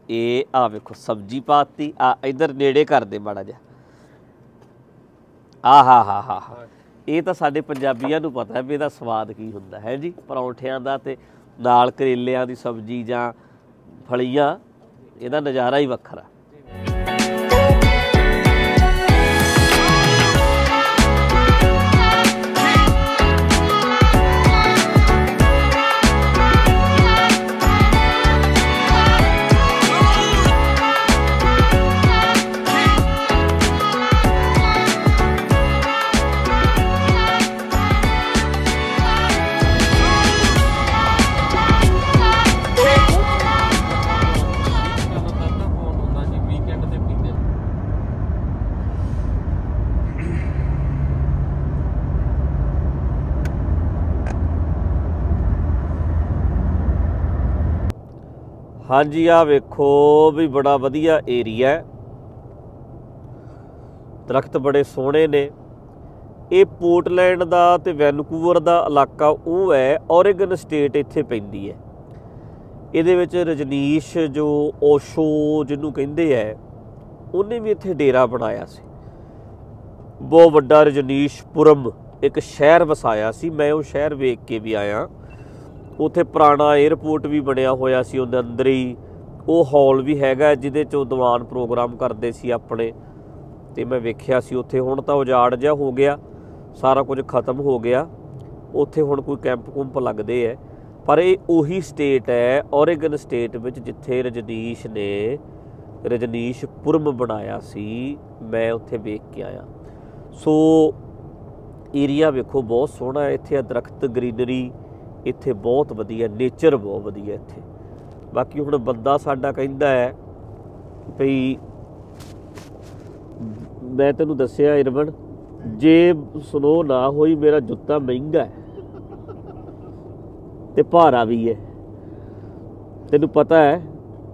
ਇਹ ਆ ਵੇਖੋ ਸਬਜੀ ਪਾਤੀ। ਆ ਇਧਰ ਨੇੜੇ ਕਰ ਦੇ ਮਾੜਾ ਜਿਹਾ। ਆ ਹਾ ਹਾ ਹਾ। ਹਾ। ਇਹ ਤਾਂ ਸਾਡੇ ਪੰਜਾਬੀਆਂ ਨੂੰ ਪਤਾ ਹੈ ਵੀ ਇਹਦਾ ਸਵਾਦ ਕੀ ਹੁੰਦਾ, ਹੈ ਜੀ? ਪਰੌਂਠਿਆਂ ਦਾ ਤੇ ਨਾਲ ਕਰੇਲਿਆਂ ਦੀ ਸਬਜ਼ੀ ਜਾਂ ਫਲੀਆਂ, ਇਹਦਾ ਨਜ਼ਾਰਾ ਹੀ ਵੱਖਰਾ। ਹਾਂਜੀ ਆ ਵੇਖੋ ਵੀ ਬੜਾ ਵਧੀਆ ਏਰੀਆ ਹੈ। ਦਰਖਤ ਬੜੇ ਸੋਹਣੇ ਨੇ। ਇਹ ਪੋਰਟਲੈਂਡ ਦਾ ਤੇ ਵੈਨਕੂਵਰ ਦਾ ਇਲਾਕਾ ਉਹ ਹੈ ਔਰੇਗਨ ਸਟੇਟ ਇੱਥੇ ਪੈਂਦੀ ਹੈ। ਇਹਦੇ ਵਿੱਚ ਰਜਨੀਸ਼ ਜੋ ਓਸ਼ੋ ਜਿਹਨੂੰ ਕਹਿੰਦੇ ਆ ਉਹਨੇ ਵੀ ਇੱਥੇ ਡੇਰਾ ਬਣਾਇਆ ਸੀ। ਬਹੁਤ ਵੱਡਾ ਰਜਨੀਸ਼ਪੁਰਮ ਇੱਕ ਸ਼ਹਿਰ ਵਸਾਇਆ ਸੀ। ਮੈਂ ਉਹ ਸ਼ਹਿਰ ਵੇਖ ਕੇ ਵੀ ਆਇਆ। ਉੱਥੇ ਪੁਰਾਣਾ 에ਅਰਪੋਰਟ ਵੀ ਬਣਿਆ ਹੋਇਆ ਸੀ, ਉਹਦੇ ਅੰਦਰ ਹੀ। ਉਹ ਹਾਲ ਵੀ ਹੈਗਾ ਜਿਹਦੇ ਚ ਉਹ ਦੀਵਾਨ ਪ੍ਰੋਗਰਾਮ ਕਰਦੇ ਸੀ ਆਪਣੇ। ਤੇ ਮੈਂ ਵੇਖਿਆ ਸੀ ਉੱਥੇ, ਹੁਣ ਤਾਂ ਉਜਾੜ ਜਿਹਾ ਹੋ ਗਿਆ, ਸਾਰਾ ਕੁਝ ਖਤਮ ਹੋ ਗਿਆ। ਉੱਥੇ ਹੁਣ ਕੋਈ ਕੈਂਪ ਕੁੰਪ ਲੱਗਦੇ ਐ। ਪਰ ਇਹ ਉਹੀ ਸਟੇਟ ਹੈ ਔਰੇਗਨ ਸਟੇਟ ਵਿੱਚ, ਜਿੱਥੇ ਰਜਨੀਸ਼ ਨੇ ਰਜਨੀਸ਼ ਪੁਰਮ ਬਣਾਇਆ ਸੀ, ਮੈਂ ਉੱਥੇ ਵੇਖ ਕੇ ਆਇਆ। ਸੋ ਏਰੀਆ ਵੇਖੋ, ਬਹੁਤ ਸੋਹਣਾ ਹੈ, ਇੱਥੇ ਦਰਖਤ ਗ੍ਰੀਨਰੀ ਇੱਥੇ ਬਹੁਤ ਵਧੀਆ ਨੇਚਰ ਬਹੁਤ ਵਧੀਆ ਇੱਥੇ। ਬਾਕੀ ਹੁਣ ਬੰਦਾ ਸਾਡਾ ਕਹਿੰਦਾ ਹੈ ਭਈ, ਮੈਂ ਤੈਨੂੰ ਦੱਸਿਆ ਇਰਵਨ ਜੇ ਸਨੋ ਨਾ ਹੋਈ ਮੇਰਾ ਜੁੱਤਾ ਮਹਿੰਗਾ ਹੈ। ਤੇ ਭਾਰਾ ਵੀ ਹੈ। ਤੈਨੂੰ ਪਤਾ ਹੈ,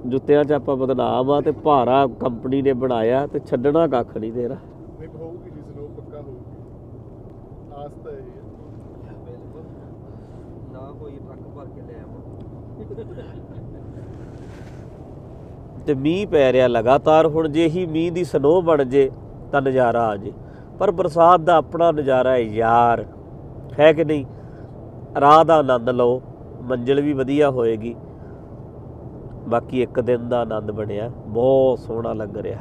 ਜੁੱਤਿਆਂ 'ਚ ਆਪਾਂ ਬਦਨਾਮ ਆ ਤੇ ਭਾਰਾ ਕੰਪਨੀ ਨੇ ਬਣਾਇਆ ਤੇ ਛੱਡਣਾ ਕੱਖ ਨਹੀਂ ਤੇਰਾ ਨਹੀਂ ਹੋਊਗੀ ਜੀ ਸਨੋ ਪੱਕਾ ਹੋਊਗੀ ਆਸ ਤਾਂ ਇਹ ਹੈ ਬਿਲਕੁਲ ਨਾ ਕੋਈ ਟਰੱਕ ਭਰ ਕੇ ਲੈ ਆਵਾਂ। ਤੇ ਮੀਂਹ ਪੈ ਰਿਹਾ ਲਗਾਤਾਰ, ਹੁਣ ਜੇ ਹੀ ਮੀਂਹ ਦੀ ਸਨੋ ਬਣ ਜੇ, ਤਾਂ ਨਜ਼ਾਰਾ ਆ ਜੇ। ਪਰ ਬਰਸਾਤ ਦਾ ਆਪਣਾ ਨਜ਼ਾਰਾ ਹੈ ਯਾਰ, ਹੈ ਕਿ ਨਹੀਂ? ਰਾਹ ਦਾ ਆਨੰਦ ਲਓ, ਮੰਜ਼ਿਲ ਵੀ ਵਧੀਆ ਹੋਏਗੀ। ਬਾਕੀ ਇੱਕ ਦਿਨ ਦਾ ਆਨੰਦ ਬਣਿਆ, ਬਹੁਤ ਸੋਹਣਾ ਲੱਗ ਰਿਹਾ।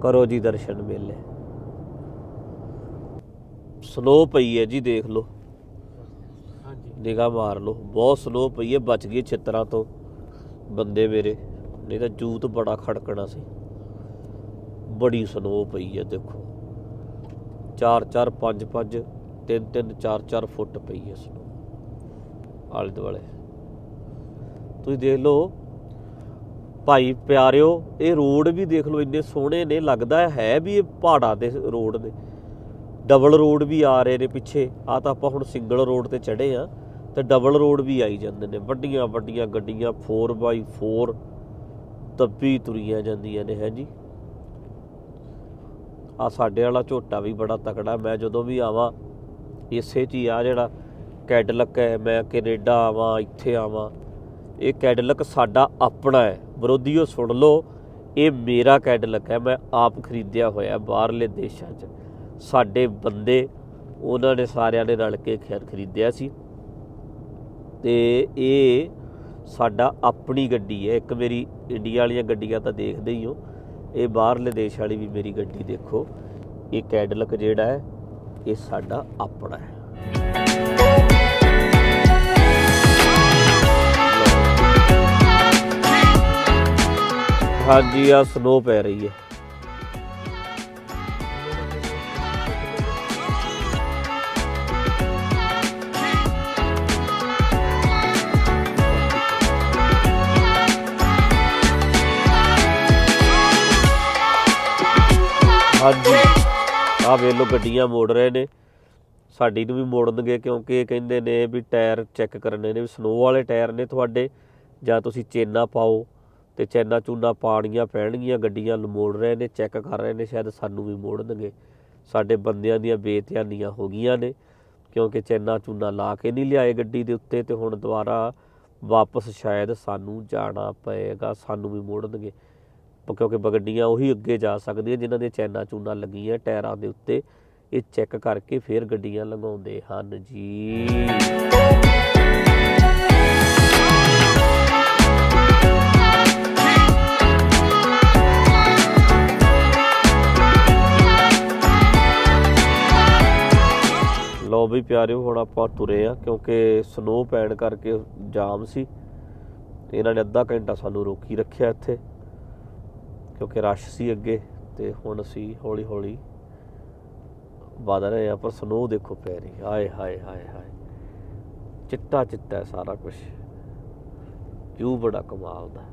ਕਰੋ ਜੀ ਦਰਸ਼ਨ ਮੇਲੇ। ਸਨੋ ਪਈ ਹੈ ਜੀ, ਦੇਖ ਲਓ। ਹਾਂਜੀ ਨਿਗਾਹ ਮਾਰ ਲਓ। ਬਹੁਤ ਸਨੋ ਪਈ ਹੈ, ਬਚ ਗਈ ਛਿੱਤਰਾਂ ਤੋਂ। ਬੰਦੇ ਮੇਰੇ, ਨਹੀਂ ਤਾਂ ਜੂਤ ਬੜਾ ਖੜਕਣਾ ਸੀ। ਬੜੀ ਸਨੋ ਪਈ ਹੈ, ਦੇਖੋ। 4 4 5 5 3 3 4 4 ਫੁੱਟ ਪਈ ਹੈ ਸਨੋ ਆਲੇ ਦੁਆਲੇ। ਤੁਸੀਂ ਦੇਖ ਲਓ। ਭਾਈ ਪਿਆਰਿਓ, ਇਹ ਰੋਡ ਵੀ ਦੇਖ ਲਓ, ਇੰਨੇ ਸੋਹਣੇ ਨੇ, ਲੱਗਦਾ ਹੈ ਵੀ ਇਹ ਪਹਾੜਾਂ ਦੇ ਰੋਡ ਨੇ। ਡਬਲ ਰੋਡ ਵੀ ਆ ਰਹੇ ਨੇ ਪਿੱਛੇ। ਆ ਤਾਂ ਆਪਾਂ ਹੁਣ ਸਿੰਗਲ ਰੋਡ ਤੇ ਚੜੇ ਆ ਤੇ ਡਬਲ ਰੋਡ ਵੀ ਆਈ ਜਾਂਦੇ ਨੇ। ਵੱਡੀਆਂ ਵੱਡੀਆਂ ਗੱਡੀਆਂ 4x4 ਦੱਬੀ ਤੁਰੀਆਂ ਜਾਂਦੀਆਂ ਨੇ, ਹੈ ਜੀ। ਆ ਸਾਡੇ ਵਾਲਾ ਝੋਟਾ ਵੀ ਬੜਾ ਤਕੜਾ। ਮੈਂ ਜਦੋਂ ਵੀ ਆਵਾਂ, ਇਸੇ 'ਚ ਹੀ ਆ ਜਿਹੜਾ ਕੈਡਲਕ ਹੈ, ਮੈਂ ਕੈਨੇਡਾ ਆਵਾਂ, ਇੱਥੇ ਆਵਾਂ। ਇਹ ਕੈਡਲਕ ਸਾਡਾ ਆਪਣਾ ਹੈ। ਵਿਰੋਧੀਓ, ਸੁਣ ਲਓ, ਇਹ ਮੇਰਾ ਕੈਡਲਕ ਹੈ। ਮੈਂ ਆਪ ਖਰੀਦਿਆ ਹੋਇਆ ਬਾਹਰਲੇ ਦੇਸ਼ਾਂ 'ਚ। ਸਾਡੇ ਬੰਦੇ, ਉਹਨਾਂ ਨੇ ਸਾਰਿਆਂ ਨੇ ਰਲ ਕੇ ਖੈਰ ਖਰੀਦਿਆ ਸੀ। ਤੇ ਇਹ ਸਾਡਾ ਆਪਣੀ ਗੱਡੀ ਹੈ। ਇੱਕ ਮੇਰੀ ਇੰਡੀਆ ਵਾਲੀਆਂ ਗੱਡੀਆਂ ਤਾਂ ਦੇਖਦੇ ਹੀ ਹੋ। ਇਹ ਬਾਹਰਲੇ ਦੇਸ਼ ਵਾਲੀ ਵੀ ਮੇਰੀ ਗੱਡੀ ਦੇਖੋ। ਇਹ ਕੈਡਲਕ ਜਿਹੜਾ ਹੈ, ਇਹ ਸਾਡਾ ਆਪਣਾ ਹੈ। ਹਾਂਜੀ ਆ ਸਨੋ ਪੈ ਰਹੀ ਹੈ। ਹਾਂਜੀ। ਆ ਵੇਖ ਲਓ ਗੱਡੀਆਂ ਮੋੜ ਰਹੇ ਨੇ। ਸਾਡੀ ਨੂੰ ਵੀ ਮੋੜਨਗੇ ਕਿਉਂਕਿ ਇਹ ਕਹਿੰਦੇ ਨੇ ਵੀ ਟਾਇਰ ਚੈੱਕ ਕਰਨੇ ਨੇ ਵੀ ਸਨੋ ਵਾਲੇ ਟਾਇਰ ਨੇ ਤੁਹਾਡੇ ਜਾਂ ਤੁਸੀਂ ਚੇਨਾ ਪਾਓ ਤੇ ਚੈਨਾ ਚੂਨਾ ਪਾਣੀਆਂ ਪੈਣਗੀਆਂ, ਗੱਡੀਆਂ ਮੋੜ ਰਹੇ ਨੇ, ਚੈੱਕ ਕਰ ਰਹੇ ਨੇ, ਸ਼ਾਇਦ ਸਾਨੂੰ ਵੀ ਮੋੜਨਗੇ। ਸਾਡੇ ਬੰਦਿਆਂ ਦੀਆਂ ਬੇਧਿਆਨੀਆਂ ਹੋ ਗਈਆਂ ਨੇ ਕਿਉਂਕਿ ਚੈਨਾ ਚੂਨਾ ਲਾ ਕੇ ਨਹੀਂ ਲਿਆਏ ਗੱਡੀ ਦੇ ਉੱਤੇ ਤੇ ਹੁਣ ਦੁਬਾਰਾ ਵਾਪਸ ਸ਼ਾਇਦ ਸਾਨੂੰ ਜਾਣਾ ਪਏਗਾ, ਸਾਨੂੰ ਵੀ ਮੋੜਨਗੇ। ਕਿਉਂਕਿ ਬ- ਗੱਡੀਆਂ ਉਹੀ ਅੱਗੇ ਜਾ ਸਕਦੀਆਂ ਜਿਨ੍ਹਾਂ ਦੇ ਚੈਨਾ ਚੂਨਾ ਲੱਗੀਆਂ ਟਾਇਰਾਂ ਦੇ ਉੱਤੇ। ਇਹ ਚੈੱਕ ਕਰਕੇ ਫਿਰ ਗੱਡੀਆਂ ਲਗਾਉਂਦੇ ਹਨ ਜੀ। ਲਓ ਵੀ ਪਿਆਰਿਓ, ਹੁਣ ਆਪਾਂ ਤੁਰੇ ਆ, ਕਿਉਂਕਿ ਸਨੋ ਪੈਣ ਕਰਕੇ ਜਾਮ ਸੀ। ਇਹਨਾਂ ਨੇ ਅੱਧਾ ਘੰਟਾ ਸਾਨੂੰ ਰੋਕੀ ਰੱਖਿਆ ਇੱਥੇ। ਕਿਉਂਕਿ ਰਸ਼ ਸੀ ਅੱਗੇ ਤੇ ਹੁਣ ਅਸੀਂ ਹੌਲੀ ਹੌਲੀ ਵਧ ਰਹੇ ਆ ਪਰ ਸਨੋ ਦੇਖੋ ਪੈ ਰਹੀ ਆਏ ਹਾਏ ਹਾਏ ਹਾਏ ਚਿੱਟਾ ਚਿੱਟਾ ਸਾਰਾ ਕੁਝ ਕਿਉਂ ਬੜਾ ਕਮਾਲ ਦਾ।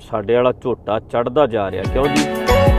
ਸਾਡੇ ਵਾਲਾ ਝੋਟਾ ਚੜਦਾ ਜਾ ਰਿਹਾ। ਕਿਉਂ ਜੀ?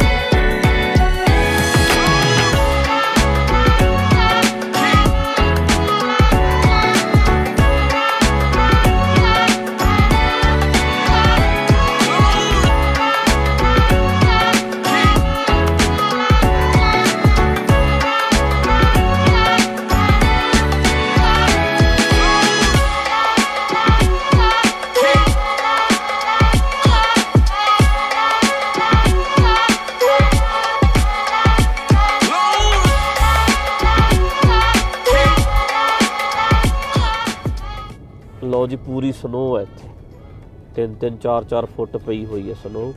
ਸਨੋ ਹੈ ਇੱਥੇ। ਤਿੰਨ ਤਿੰਨ ਚਾਰ ਚਾਰ ਫੁੱਟ ਪਈ ਹੋਈ ਹੈ ਸਨੋ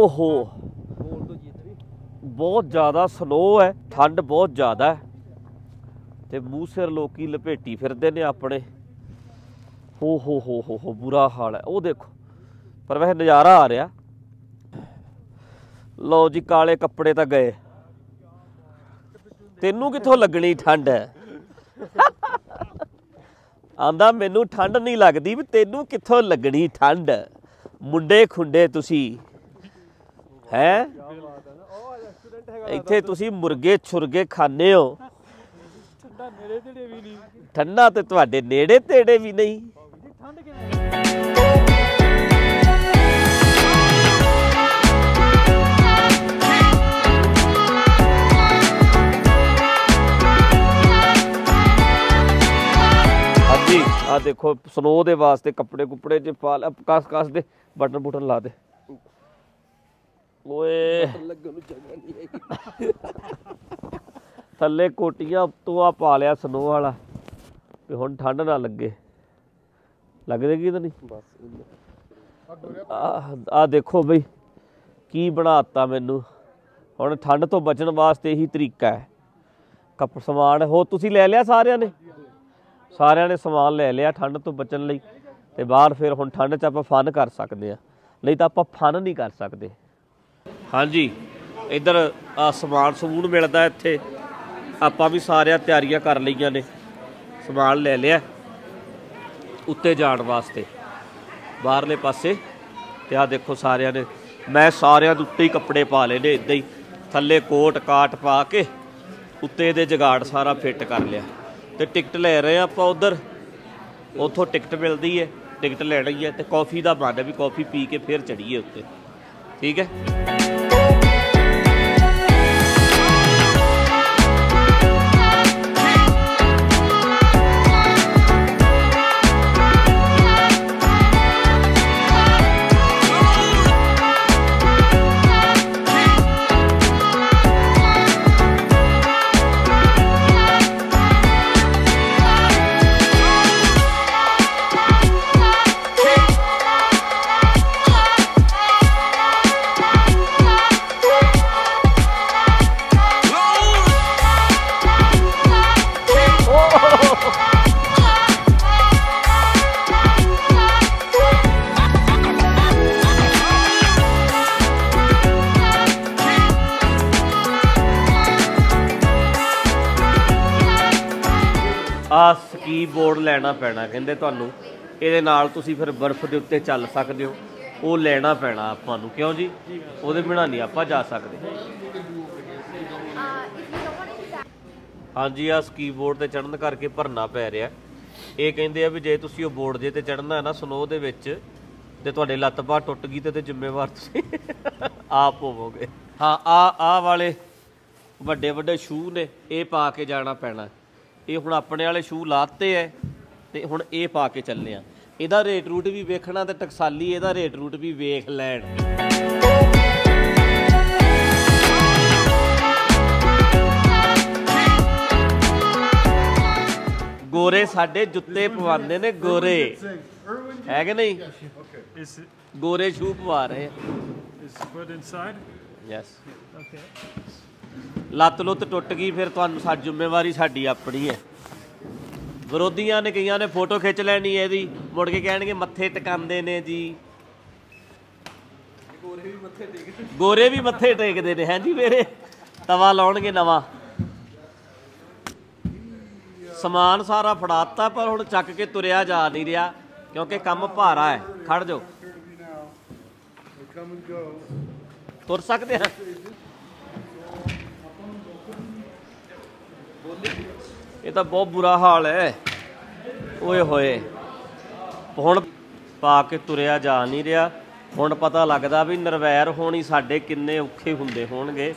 ਓਹੋ। ਬਹੁਤ ਜ਼ਿਆਦਾ ਸਨੋ ਹੈ, ਠੰਡ ਬਹੁਤ ਜ਼ਿਆਦਾ ਹੈ। ਤੇ ਮੂੰਹ ਸਿਰ ਲੋਕੀ ਲਪੇਟੀ ਫਿਰਦੇ ਨੇ ਆਪਣੇ। ਹੋ ਹੋ ਹੋ ਹੋ ਹੋ ਬੁਰਾ ਹਾਲ ਹੈ। ਉਹ ਦੇਖੋ, ਪਰ ਵੈਸੇ ਨਜ਼ਾਰਾ ਆ ਰਿਹਾ। ਲਓ ਜੀ, ਕਾਲੇ ਕੱਪੜੇ ਤਾਂ ਗਏ। ਤੈਨੂੰ ਕਿੱਥੋਂ ਲੱਗਣੀ ਠੰਡ ਆਂਦਾ, ਮੈਨੂੰ ਠੰਡ ਨਹੀਂ ਲੱਗਦੀ ਵੀ ਤੈਨੂੰ ਕਿੱਥੋਂ ਲੱਗਣੀ ਠੰਡ। ਮੁੰਡੇ ਖੁੰਡੇ ਤੁਸੀਂ। ਹੈ? ਇੱਥੇ ਤੁਸੀਂ ਮੁਰਗੇ ਛੁਰਗੇ ਖਾਣੇ ਹੋ। ਠੰਡਾ ਨੇੜੇ ਤੇੜੇ ਵੀ ਨਹੀਂ। ਠੰਡਾ ਤੇ ਤੁਹਾਡੇ ਨੇੜੇ ਤੇੜੇ ਵੀ ਨਹੀਂ। ਠੰਡ ਕਿਵੇਂ ਆ ਦੇਖੋ ਸਨੋ ਦੇ ਵਾਸਤੇ ਕੱਪੜੇ ਕੁਪੜੇ ਚ ਪਾ ਕਸ ਕਸ ਦੇ ਬਟਨ ਬੁਟਨ ਲਾ ਦੇ। ਓਏ। ਲੱਗਣ ਨੂੰ ਜਗ੍ਹਾ ਨਹੀਂ ਹੈਗੀ। ਥੱਲੇ ਕੋਟੀਆਂ ਉੱਤੋਂ ਆ ਪਾ ਲਿਆ ਸਨੋ ਵਾਲਾ ਵੀ ਹੁਣ ਠੰਡ ਨਾ ਲੱਗੇ। ਲੱਗਦੇ ਤਾਂ ਨਹੀਂ ਬਸ ਆ ਦੇਖੋ ਬਈ ਕੀ ਬਣਾਤਾ ਮੈਨੂੰ। ਹੁਣ ਠੰਡ ਤੋਂ ਬਚਣ ਵਾਸਤੇ ਇਹੀ ਤਰੀਕਾ ਹੈ। ਕੱਪ ਸਮਾਨ ਹੋ ਤੁਸੀਂ ਲੈ ਲਿਆ ਸਾਰਿਆਂ ਨੇ? ਸਾਰਿਆਂ ਨੇ ਸਮਾਨ ਲੈ ਲਿਆ ਠੰਡ ਤੋਂ ਬਚਣ ਲਈ। ਤੇ ਬਾਹਰ ਫਿਰ ਹੁਣ ਠੰਡ 'ਚ ਆਪਾਂ ਫਨ ਕਰ ਸਕਦੇ ਆ ਨਹੀਂ ਤਾਂ ਆਪਾਂ ਫਨ ਨਹੀਂ ਕਰ ਸਕਦੇ। ਹਾਂਜੀ, ਇੱਧਰ ਆ ਸਮਾਨ ਸਮੂਨ ਮਿਲਦਾ ਇੱਥੇ। ਆਪਾਂ ਵੀ ਸਾਰਿਆਂ ਤਿਆਰੀਆਂ ਕਰ ਲਈਆਂ ਨੇ। ਸਮਾਨ ਲੈ ਲਿਆ। ਉੱਤੇ ਜਾਣ ਵਾਸਤੇ। ਬਾਹਰਲੇ ਪਾਸੇ। ਤੇ ਆ ਦੇਖੋ ਸਾਰਿਆਂ ਨੇ। ਮੈਂ ਸਾਰਿਆਂ ਦੇ ਉੱਤੇ ਹੀ ਕੱਪੜੇ ਪਾ ਲਏ ਨੇ ਇਦਾਂ ਹੀ। ਥੱਲੇ ਕੋਟ, ਕਾਟ ਪਾ ਕੇ ਉੱਤੇ ਦੇ ਜਗਾੜ ਸਾਰਾ ਫਿੱਟ ਕਰ ਲਿਆ। ਤੇ ਟਿਕਟ ਲੈ ਰਹੇ ਆ ਆਪਾਂ ਉਧਰ। ਉੱਥੋਂ ਟਿਕਟ ਮਿਲਦੀ ਹੈ। ਟਿਕਟ ਲੈਣੀ ਹੈ ਤੇ ਕਾਫੀ ਦਾ ਮਨ ਹੈ ਵੀ ਕਾਫੀ ਪੀ ਕੇ ਫਿਰ ਚੜੀਏ ਉੱਤੇ। ਠੀਕ ਹੈ? ਆ ਸਕੀ ਬੋਰਡ ਲੈਣਾ ਪੈਣਾ, ਕਹਿੰਦੇ ਤੁਹਾਨੂੰ। ਇਹਦੇ ਨਾਲ ਤੁਸੀਂ ਫਿਰ ਬਰਫ਼ ਦੇ ਉੱਤੇ ਚੱਲ ਸਕਦੇ ਹੋ। ਉਹ ਲੈਣਾ ਪੈਣਾ ਆਪਾਂ ਨੂੰ, ਕਿਉਂ ਜੀ? ਉਹਦੇ ਬਿਨਾਂ ਨਹੀਂ ਆਪਾਂ ਜਾ ਸਕਦੇ। ਹਾਂਜੀ, ਆ ਸਕੀ ਬੋਰਡ ਤੇ ਚੜਨ ਕਰਕੇ ਭਰਨਾ ਪੈ ਰਿਹਾ। ਇਹ ਕਹਿੰਦੇ ਆ ਵੀ ਜੇ ਤੁਸੀਂ ਉਹ ਬੋਰਡ ਜੇ ਤੇ ਚੜਨਾ ਹੈ ਨਾ, ਸਨੋ ਦੇ ਵਿੱਚ, ਤੇ ਤੁਹਾਡੇ ਲੱਤ ਬਾਹ ਟੁੱਟ ਗਈ ਤੇ ਤੇ ਜ਼ਿੰਮੇਵਾਰ ਤੁਸੀਂ ਆਪ ਹੋਵੋਗੇ। ਹਾਂ, ਆ ਆ ਵਾਲੇ ਵੱਡੇ ਵੱਡੇ ਸ਼ੂ ਨੇ, ਇਹ ਪਾ ਕੇ ਜਾਣਾ ਪੈਣਾ। ਇਹ ਹੁਣ ਆਪਣੇ ਵਾਲੇ ਸ਼ੂ ਲਾਤੇ ਐ ਤੇ ਹੁਣ ਇਹ ਪਾ ਕੇ ਚੱਲੇ ਆ। ਇਹਦਾ ਰੇਟ ਰੂਟ ਵੀ ਵੇਖਣਾ ਤੇ ਟਕਸਾਲੀ ਇਹਦਾ ਰੇਟ ਰੂਟ ਵੀ ਵੇਖ ਲੈਣ। ਗੋਰੇ ਸਾਡੇ ਜੁੱਤੇ ਪਵਾਉਂਦੇ ਨੇ ਗੋਰੇ। ਹੈ ਕਿ ਨਹੀਂ? ਗੋਰੇ ਸ਼ੂ ਪਵਾ ਰਹੇ ਆ। is foot inside? Yes Okay. ਲੱਤ ਲੁੱਤ ਟੁੱਟ ਗਈ, ਫਿਰ ਤੁਹਾਨੂੰ ਸਾਡੀ ਜ਼ਿੰਮੇਵਾਰੀ ਸਾਡੀ ਆਪਣੀ ਹੈ। ਵਿਰੋਧੀਆਂ ਨੇ ਕਈਆਂ ਨੇ ਫੋਟੋ ਖਿੱਚ ਲੈਣੀ ਹੈ ਇਹਦੀ, ਮੁੜ ਕੇ ਕਹਿਣਗੇ ਮੱਥੇ ਟਿਕਾਉਂਦੇ ਨੇ ਜੀ। ਗੋਰੇ ਵੀ ਮੱਥੇ ਟੇਕਦੇ ਨੇ, ਹੈ ਜੀ ਮੇਰੇ? ਤਵਾ ਲਾਉਣਗੇ ਨਵਾਂ। ਸਮਾਨ ਸਾਰਾ ਫੜਾਤਾ, ਪਰ ਹੁਣ ਚੱਕ ਕੇ ਤੁਰਿਆ ਜਾ ਨਹੀਂ ਰਿਹਾ, ਕਿਉਂਕਿ ਕੰਮ ਭਾਰਾ ਹੈ। ਖੜ ਜਾਓ। ਤੁਰ ਸਕਦੇ ਹਾਂ ਇਹ ਤਾਂ ਬਹੁਤ ਬੁਰਾ ਹਾਲ ਹੈ। ਓਏ ਹੋਏ। ਹੁਣ ਪਾ ਕੇ ਤੁਰਿਆ ਜਾ ਨਹੀਂ ਰਿਹਾ। ਹੁਣ ਪਤਾ ਲੱਗਦਾ ਵੀ ਨਰਵੈਰ ਹੋਣੀ ਸਾਡੇ ਕਿੰਨੇ ਔਖੇ ਹੁੰਦੇ ਹੋਣਗੇ।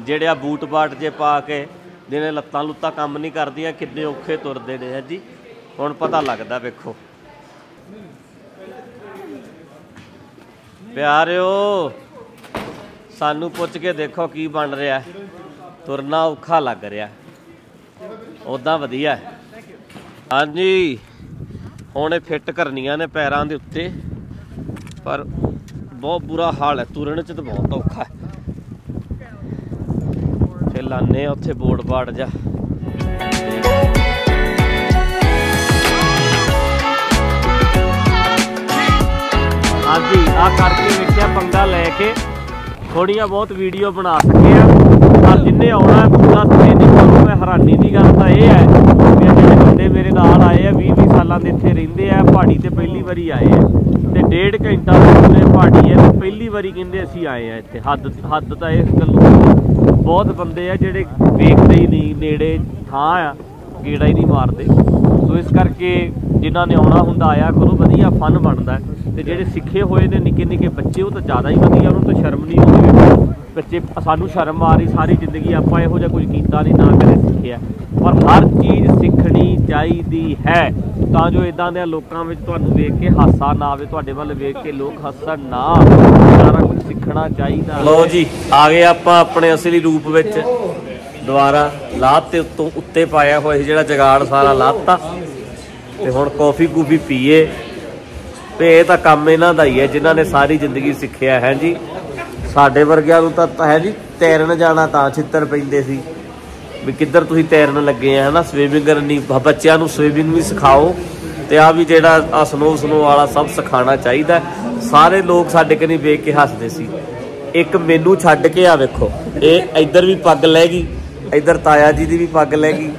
ਜਿਹੜੇ ਆ ਬੂਟ ਬਾਟ ਜੇ ਪਾ ਕੇ ਜਿਹਨੇ ਲੱਤਾਂ ਲੁੱਤਾਂ ਕੰਮ ਨਹੀਂ ਕਰਦੀਆਂ, ਕਿੰਨੇ ਔਖੇ ਤੁਰਦੇ ਨੇ ਹੈ ਜੀ। ਹੁਣ ਪਤਾ ਲੱਗਦਾ ਵੇਖੋ। ਪਿਆਰਿਓ, ਸਾਨੂੰ ਪੁੱਛ ਕੇ ਦੇਖੋ ਕੀ ਬਣ ਰਿਹਾ। ਤੁਰਨਾ ਔਖਾ ਲੱਗ ਰਿਹਾ। ਉਦਾਂ ਵਧੀਆ ਹਾਂਜੀ, ਹੁਣ ਇਹ ਫਿੱਟ ਕਰਨੀਆਂ ਨੇ ਪੈਰਾਂ ਦੇ ਉੱਤੇ। ਪਰ ਬਹੁਤ ਬੁਰਾ ਹਾਲ ਹੈ, ਤੁਰਨ ਚ ਤਾਂ ਬਹੁਤ ਔਖਾ ਹੈ। ਫਿਰ ਲਾਨੇ ਆ ਉੱਥੇ ਬੋਰਡ ਬਾੜ ਜਾ। ਹਾਂਜੀ ਆ ਕਰਕੇ ਵੇਖਿਆ ਪੰਗਾ ਲੈ ਕੇ। ਥੋੜੀਆਂ ਬਹੁਤ ਵੀਡੀਓ ਬਣਾ ਸਕੇ ਆ। ਜਿੰਨੇ ਆਉਣਾ ਪੂਰਾ ਸਟੇ ਹੈਰਾਨੀ ਦੀ ਗੱਲ ਤਾਂ ਇਹ ਹੈ ਕਿ ਜਿਹੜੇ ਬੰਦੇ ਮੇਰੇ ਨਾਲ ਆਏ ਆ 20 20 ਸਾਲਾਂ ਦੇ ਇੱਥੇ ਰਹਿੰਦੇ ਆ, ਪਹਾੜੀ ਤੇ ਪਹਿਲੀ ਵਾਰੀ ਆਏ ਆ ਤੇ ਡੇਢ ਘੰਟਾ ਉਹਨੇ ਪਹਾੜੀ ਹੈ ਪਹਿਲੀ ਵਾਰੀ ਕਹਿੰਦੇ ਅਸੀਂ ਆਏ ਆ ਇੱਥੇ। ਹੱਦ ਹੱਦ ਤਾਂ ਇਸ ਗੱਲੋਂ ਬਹੁਤ ਬੰਦੇ ਆ ਜਿਹੜੇ ਵੇਖਦੇ ਹੀ ਨਹੀਂ, ਨੇੜੇ ਥਾਂ ਆ, ਗੇੜਾ ਹੀ ਨਹੀਂ ਮਾਰਦੇ। ਸੋ ਇਸ ਕਰਕੇ ਜਿਨ੍ਹਾਂ ਨੇ ਆਉਣਾ ਹੁੰਦਾ, ਆਇਆ ਕਰੋ, ਵਧੀਆ ਫਨ ਬਣਦਾ। ਹੈ। ਤੇ ਜਿਹੜੇ ਸਿੱਖੇ ਹੋਏ ਨੇ ਨਿੱਕੇ ਨਿੱਕੇ ਬੱਚੇ, ਉਹ ਤਾਂ ਜ਼ਿਆਦਾ ਹੀ ਵਧੀਆ, ਉਹਨਾਂ ਨੂੰ ਤਾਂ ਸ਼ਰਮ ਨਹੀਂ ਆਉਂਦੀ। ਬੱਚੇ ਸਾਨੂੰ ਸ਼ਰਮ ਆ ਰਹੀ, ਸਾਰੀ ਜ਼ਿੰਦਗੀ ਆਪਾਂ ਇਹੋ ਜਿਹਾ ਕੁਝ ਕੀਤਾ ਨਹੀਂ, ਨਾ ਕਦੇ ਸਿੱਖਿਆ। ਪਰ ਹਰ ਚੀਜ਼ ਸਿੱਖਣੀ ਚਾਹੀਦੀ ਹੈ। ਤਾਂ ਜੋ ਇਦਾਂ ਦੇ ਲੋਕਾਂ ਵਿੱਚ ਤੁਹਾਨੂੰ ਵੇਖ ਕੇ ਹਾਸਾ ਨਾ ਆਵੇ, ਤੁਹਾਡੇ ਵੱਲ ਵੇਖ ਕੇ ਲੋਕ ਹੱਸਣ ਨਾ ਸਾਰਾ ਕੁਝ ਸਿੱਖਣਾ ਚਾਹੀਦਾ ਲੋ ਜੀ, ਆ ਗਏ ਆਪਾਂ ਆਪਣੇ ਅਸਲੀ ਰੂਪ ਵਿੱਚ। ਦੁਬਾਰਾ ਲਾਤ ਤੇ ਉੱਤੋਂ ਉੱਤੇ ਪਾਇਆ ਹੋਇਆ ਸੀ ਜਿਹੜਾ ਜਗਾੜ ਸਾਰਾ ਲਾਤਾ। ਤੇ ਹੁਣ ਕੌਫੀ ਕੂਫੀ ਪੀਏ। ਤੇ ਇਹ ਤਾਂ ਕੰਮ ਇਹਨਾਂ ਦਾ ਹੀ ਹੈ, ਜਿਨ੍ਹਾਂ ਨੇ ਸਾਰੀ ਜ਼ਿੰਦਗੀ ਸਿੱਖਿਆ ਹੈ ਜੀ। ਸਾਡੇ ਵਰਗਿਆਂ ਨੂੰ ਤਾਂ ਹੈ ਜੀ, ਤੈਰਨ ਜਾਣਾ ਤਾਂ ਛਿੱਤਰ ਪੈਂਦੇ ਸੀ। ਵੀ ਕਿੱਧਰ ਤੁਸੀਂ ਤੈਰਨ ਲੱਗੇ ਆ, ਹਨਾ? ਸਵੀਮਿੰਗ ਕਰਨੀ ਬੱਚਿਆਂ ਨੂੰ ਸਵੀਮਿੰਗ ਵੀ ਸਿਖਾਓ ਤੇ ਆ ਵੀ ਜਿਹੜਾ ਆ ਸਨੋ ਸਨੋ ਵਾਲਾ ਸਭ ਸਿਖਾਉਣਾ ਚਾਹੀਦਾ। ਸਾਰੇ ਲੋਕ ਸਾਡੇ ਕਨੀ ਵੇਖ ਕੇ ਹੱਸਦੇ ਸੀ। ਇੱਕ ਮੈਨੂੰ ਛੱਡ ਕੇ ਆ ਵੇਖੋ, ਇਹ ਇੱਧਰ ਵੀ ਪੱਗ ਲੈ ਗਈ, ਇੱਧਰ ਤਾਇਆ ਜੀ ਦੀ ਵੀ ਪੱਗ ਲੈ ਗਈ।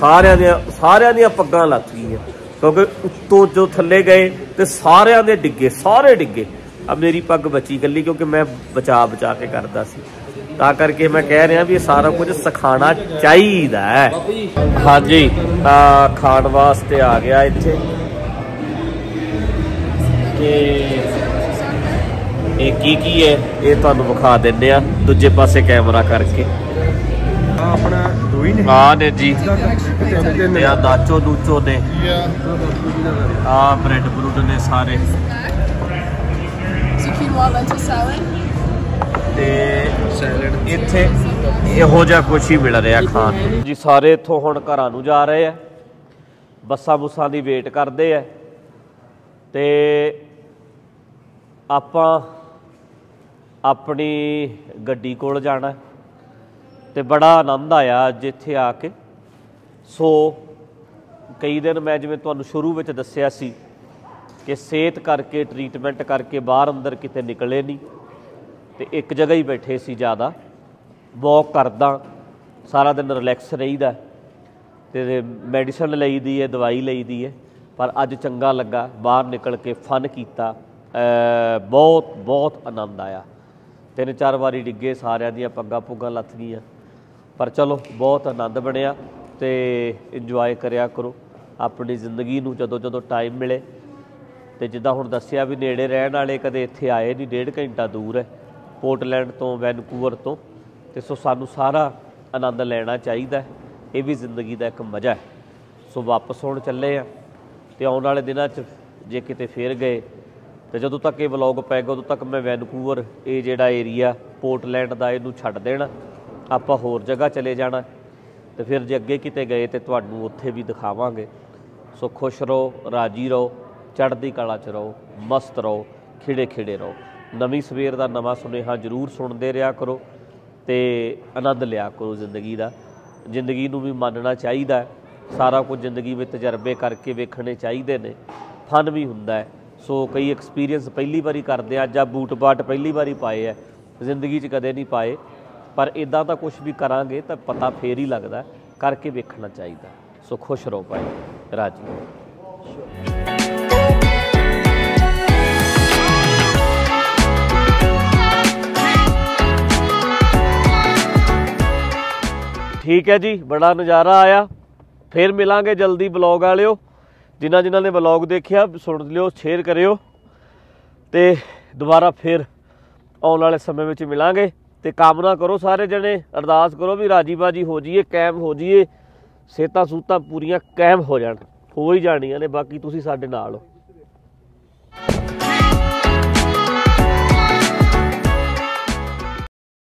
ਸਾਰਿਆਂ ਦੀਆਂ ਸਾਰਿਆਂ ਦੀਆਂ ਪੱਗਾਂ ਲੱਗ ਗਈਆਂ। ਕਿਉਂਕਿ ਉੱਤੋਂ ਜੋ ਥੱਲੇ ਗਏ ਤੇ ਸਾਰਿਆਂ ਦੇ ਡਿੱਗੇ, ਸਾਰੇ ਡਿੱਗੇ। ਆ ਮੇਰੀ ਪੱਗ ਬਚੀ ਗੱਲੀ ਕਿਉਂਕਿ ਮੈਂ ਬਚਾ ਬਚਾ ਕੇ ਕਰਦਾ ਸੀ। ਤਾਂ ਕਰਕੇ ਮੈਂ ਕਹਿ ਰਿਹਾ ਵੀ ਇਹ ਸਾਰਾ ਕੁਝ ਸਿਖਾਉਣਾ ਚਾਹੀਦਾ ਹੈ। ਹਾਂਜੀ ਤਾਂ ਖਾਣ ਵਾਸਤੇ ਆ ਗਿਆ ਇੱਥੇ। ਤੇ ਇਹ ਕੀ ਕੀ ਹੈ ਇਹ ਤੁਹਾਨੂੰ ਵਿਖਾ ਦਿੰਦੇ ਆ ਦੂਜੇ ਪਾਸੇ ਕੈਮਰਾ ਕਰਕੇ। ਆ ਆਪਣਾ ਦੋ ਹੀ ਨੇ। ਆ ਨੇ ਜੀ। ਤੇ ਆ ਨਾਚੋ ਨੂਚੋ ਨੇ. ਆ ਬ੍ਰੈਡ ਬਰੂਡ ਨੇ ਸਾਰੇ। Lentil salad. ਤੇ ਸੈਲਡ ਇੱਥੇ ਇਹੋ ਜਿਹਾ ਕੁਛ ਹੀ ਮਿਲ ਰਿਹਾ ਖਾਣ ਨੂੰ ਜੀ ਸਾਰੇ ਇੱਥੋਂ ਹੁਣ ਘਰਾਂ ਨੂੰ ਜਾ ਰਹੇ ਆ ਬੱਸਾਂ ਬੁੱਸਾਂ ਦੀ ਵੇਟ ਕਰਦੇ ਆ ਤੇ ਆਪਾਂ ਆਪਣੀ ਗੱਡੀ ਕੋਲ ਜਾਣਾ। ਤੇ ਬੜਾ ਆਨੰਦ ਆਇਆ ਅੱਜ ਇੱਥੇ ਆ ਕੇ ਸੋ ਕਈ ਦਿਨ ਮੈਂ ਜਿਵੇਂ ਤੁਹਾਨੂੰ ਸ਼ੁਰੂ ਵਿੱਚ ਦੱਸਿਆ ਸੀ ਕਿ ਸਿਹਤ ਕਰਕੇ ਟ੍ਰੀਟਮੈਂਟ ਕਰਕੇ ਬਾਹਰ ਅੰਦਰ ਕਿਤੇ ਨਿਕਲੇ ਨਹੀਂ ਤੇ ਇੱਕ ਜਗ੍ਹਾ ਹੀ ਬੈਠੇ ਸੀ ਜ਼ਿਆਦਾ। ਵਾਕ ਕਰਦਾ, ਸਾਰਾ ਦਿਨ ਰਿਲੈਕਸ ਰਹੀਦਾ ਤੇ ਮੈਡੀਸਨ ਲਈਦੀ ਹੈ, ਦਵਾਈ ਲਈਦੀ ਹੈ, ਪਰ ਅੱਜ ਚੰਗਾ ਲੱਗਾ, ਬਾਹਰ ਨਿਕਲ ਕੇ ਫਨ ਕੀਤਾ। ਬਹੁਤ ਬਹੁਤ ਆਨੰਦ ਆਇਆ। ਤਿੰਨ ਚਾਰ ਵਾਰੀ ਡਿੱਗੇ, ਸਾਰਿਆਂ ਦੀਆਂ ਪੱਗਾਂ ਪੁੱਗਾਂ ਲੱਥ ਗਈਆਂ। ਪਰ ਚਲੋ, ਬਹੁਤ ਆਨੰਦ ਬਣਿਆ ਤੇ ਇੰਜੋਏ ਕਰਿਆ ਕਰੋ। ਆਪਣੀ ਜ਼ਿੰਦਗੀ ਨੂੰ ਜਦੋਂ ਜਦੋਂ ਟਾਈਮ ਮਿਲੇ ਤੇ ਜਿੱਦਾਂ ਹੁਣ ਦੱਸਿਆ ਵੀ ਨੇੜੇ ਰਹਿਣ ਵਾਲੇ ਕਦੇ ਇੱਥੇ ਆਏ ਨਹੀਂ, ਡੇਢ ਘੰਟਾ ਦੂਰ ਹੈ ਪੋਰਟਲੈਂਡ ਤੋਂ ਵੈਨਕੂਵਰ ਤੋਂ, ਤੇ ਸੋ ਸਾਨੂੰ ਸਾਰਾ ਆਨੰਦ ਲੈਣਾ ਚਾਹੀਦਾ ਇਹ ਵੀ ਜ਼ਿੰਦਗੀ ਦਾ ਇੱਕ ਮਜ਼ਾ ਹੈ। ਸੋ ਵਾਪਸ ਹੁਣ ਚੱਲੇ ਆ ਤੇ ਆਉਣ ਵਾਲੇ ਦਿਨਾਂ 'ਚ ਜੇ ਕਿਤੇ ਫੇਰ ਗਏ, ਤੇ ਜਦੋਂ ਤੱਕ ਇਹ ਵਲੌਗ ਪੈਗਾ ਉਦੋਂ ਤੱਕ ਮੈਂ ਵੈਨਕੂਵਰ ਇਹ ਜਿਹੜਾ ਏਰੀਆ ਪੋਰਟਲੈਂਡ ਦਾ ਇਹਨੂੰ ਛੱਡ ਦੇਣਾ, ਆਪਾਂ ਹੋਰ ਜਗ੍ਹਾ ਚਲੇ ਜਾਣਾ, ਤੇ ਫਿਰ ਜੇ ਅੱਗੇ ਕਿਤੇ ਗਏ ਤੇ ਤੁਹਾਨੂੰ ਉੱਥੇ ਵੀ ਦਿਖਾਵਾਂਗੇ। ਸੋ ਖੁਸ਼ ਰਹੋ, ਰਾਜੀ ਰਹੋ ਚੜ੍ਹਦੀ ਕਲਾ 'ਚ ਰਹੋ, ਮਸਤ ਰਹੋ, ਖਿੜੇ ਖਿੜੇ ਰਹੋ। ਨਵੀਂ ਸਵੇਰ ਦਾ ਨਵਾਂ ਸੁਨੇਹਾ ਜ਼ਰੂਰ ਸੁਣਦੇ ਰਿਹਾ ਕਰੋ ਤੇ ਆਨੰਦ ਲਿਆ ਕਰੋ ਜ਼ਿੰਦਗੀ ਦਾ। ਜ਼ਿੰਦਗੀ ਨੂੰ ਵੀ ਮੰਨਣਾ ਚਾਹੀਦਾ ਹੈ। ਸਾਰਾ ਕੁਝ ਜ਼ਿੰਦਗੀ ਵਿੱਚ ਤਜਰਬੇ ਕਰਕੇ ਵੇਖਣੇ ਚਾਹੀਦੇ ਨੇ। ਫਨ ਵੀ ਹੁੰਦਾ ਹੈ। ਸੋ ਕਈ ਐਕਸਪੀਰੀਅੰਸ ਪਹਿਲੀ ਵਾਰੀ ਕਰਦੇ ਆ ਜਾਂ ਬੂਟ ਬਾਟ ਪਹਿਲੀ ਵਾਰੀ ਪਾਏ ਆ ਜ਼ਿੰਦਗੀ 'ਚ ਕਦੇ ਨਹੀਂ ਪਾਏ। ਪਰ ਇਦਾਂ ਦਾ ਕੁਝ ਵੀ ਕਰਾਂਗੇ ਤਾਂ ਪਤਾ ਫੇਰ ਹੀ ਲੱਗਦਾ ਕਰਕੇ ਵੇਖਣਾ ਚਾਹੀਦਾ ਸੋ ਖੁਸ਼ ਰਹੋ ਭਾਈ। ਰਾਜੀ। ਠੀਕ ਹੈ ਜੀ, ਬੜਾ ਨਜ਼ਾਰਾ ਆਇਆ। ਫੇਰ ਮਿਲਾਂਗੇ ਜਲਦੀ ਬਲੌਗ ਵਾਲਿਓ। ਜਿਨ੍ਹਾਂ ਜਿਨ੍ਹਾਂ ਨੇ ਬਲੌਗ ਦੇਖਿਆ, ਸੁਣ ਲਿਓ ਸ਼ੇਅਰ ਕਰਿਓ। ਤੇ ਦੁਬਾਰਾ ਫੇਰ ਆਉਣ ਵਾਲੇ ਸਮੇਂ ਵਿੱਚ ਮਿਲਾਂਗੇ। ਤੇ ਕਾਮਨਾ ਕਰੋ ਸਾਰੇ ਜਣੇ, ਅਰਦਾਸ ਕਰੋ ਵੀ ਰਾਜੀ ਬਾਜੀ ਹੋ ਜਾਈਏ, ਕਾਇਮ ਹੋ ਜਾਈਏ। ਸੇਤਾਂ ਸੂਤਾਂ ਪੂਰੀਆਂ ਕਾਇਮ ਹੋ ਜਾਣ। ਹੋ ਹੀ ਜਾਣੀਆਂ ਨੇ, ਬਾਕੀ ਤੁਸੀਂ ਸਾਡੇ ਨਾਲ ਹੋ।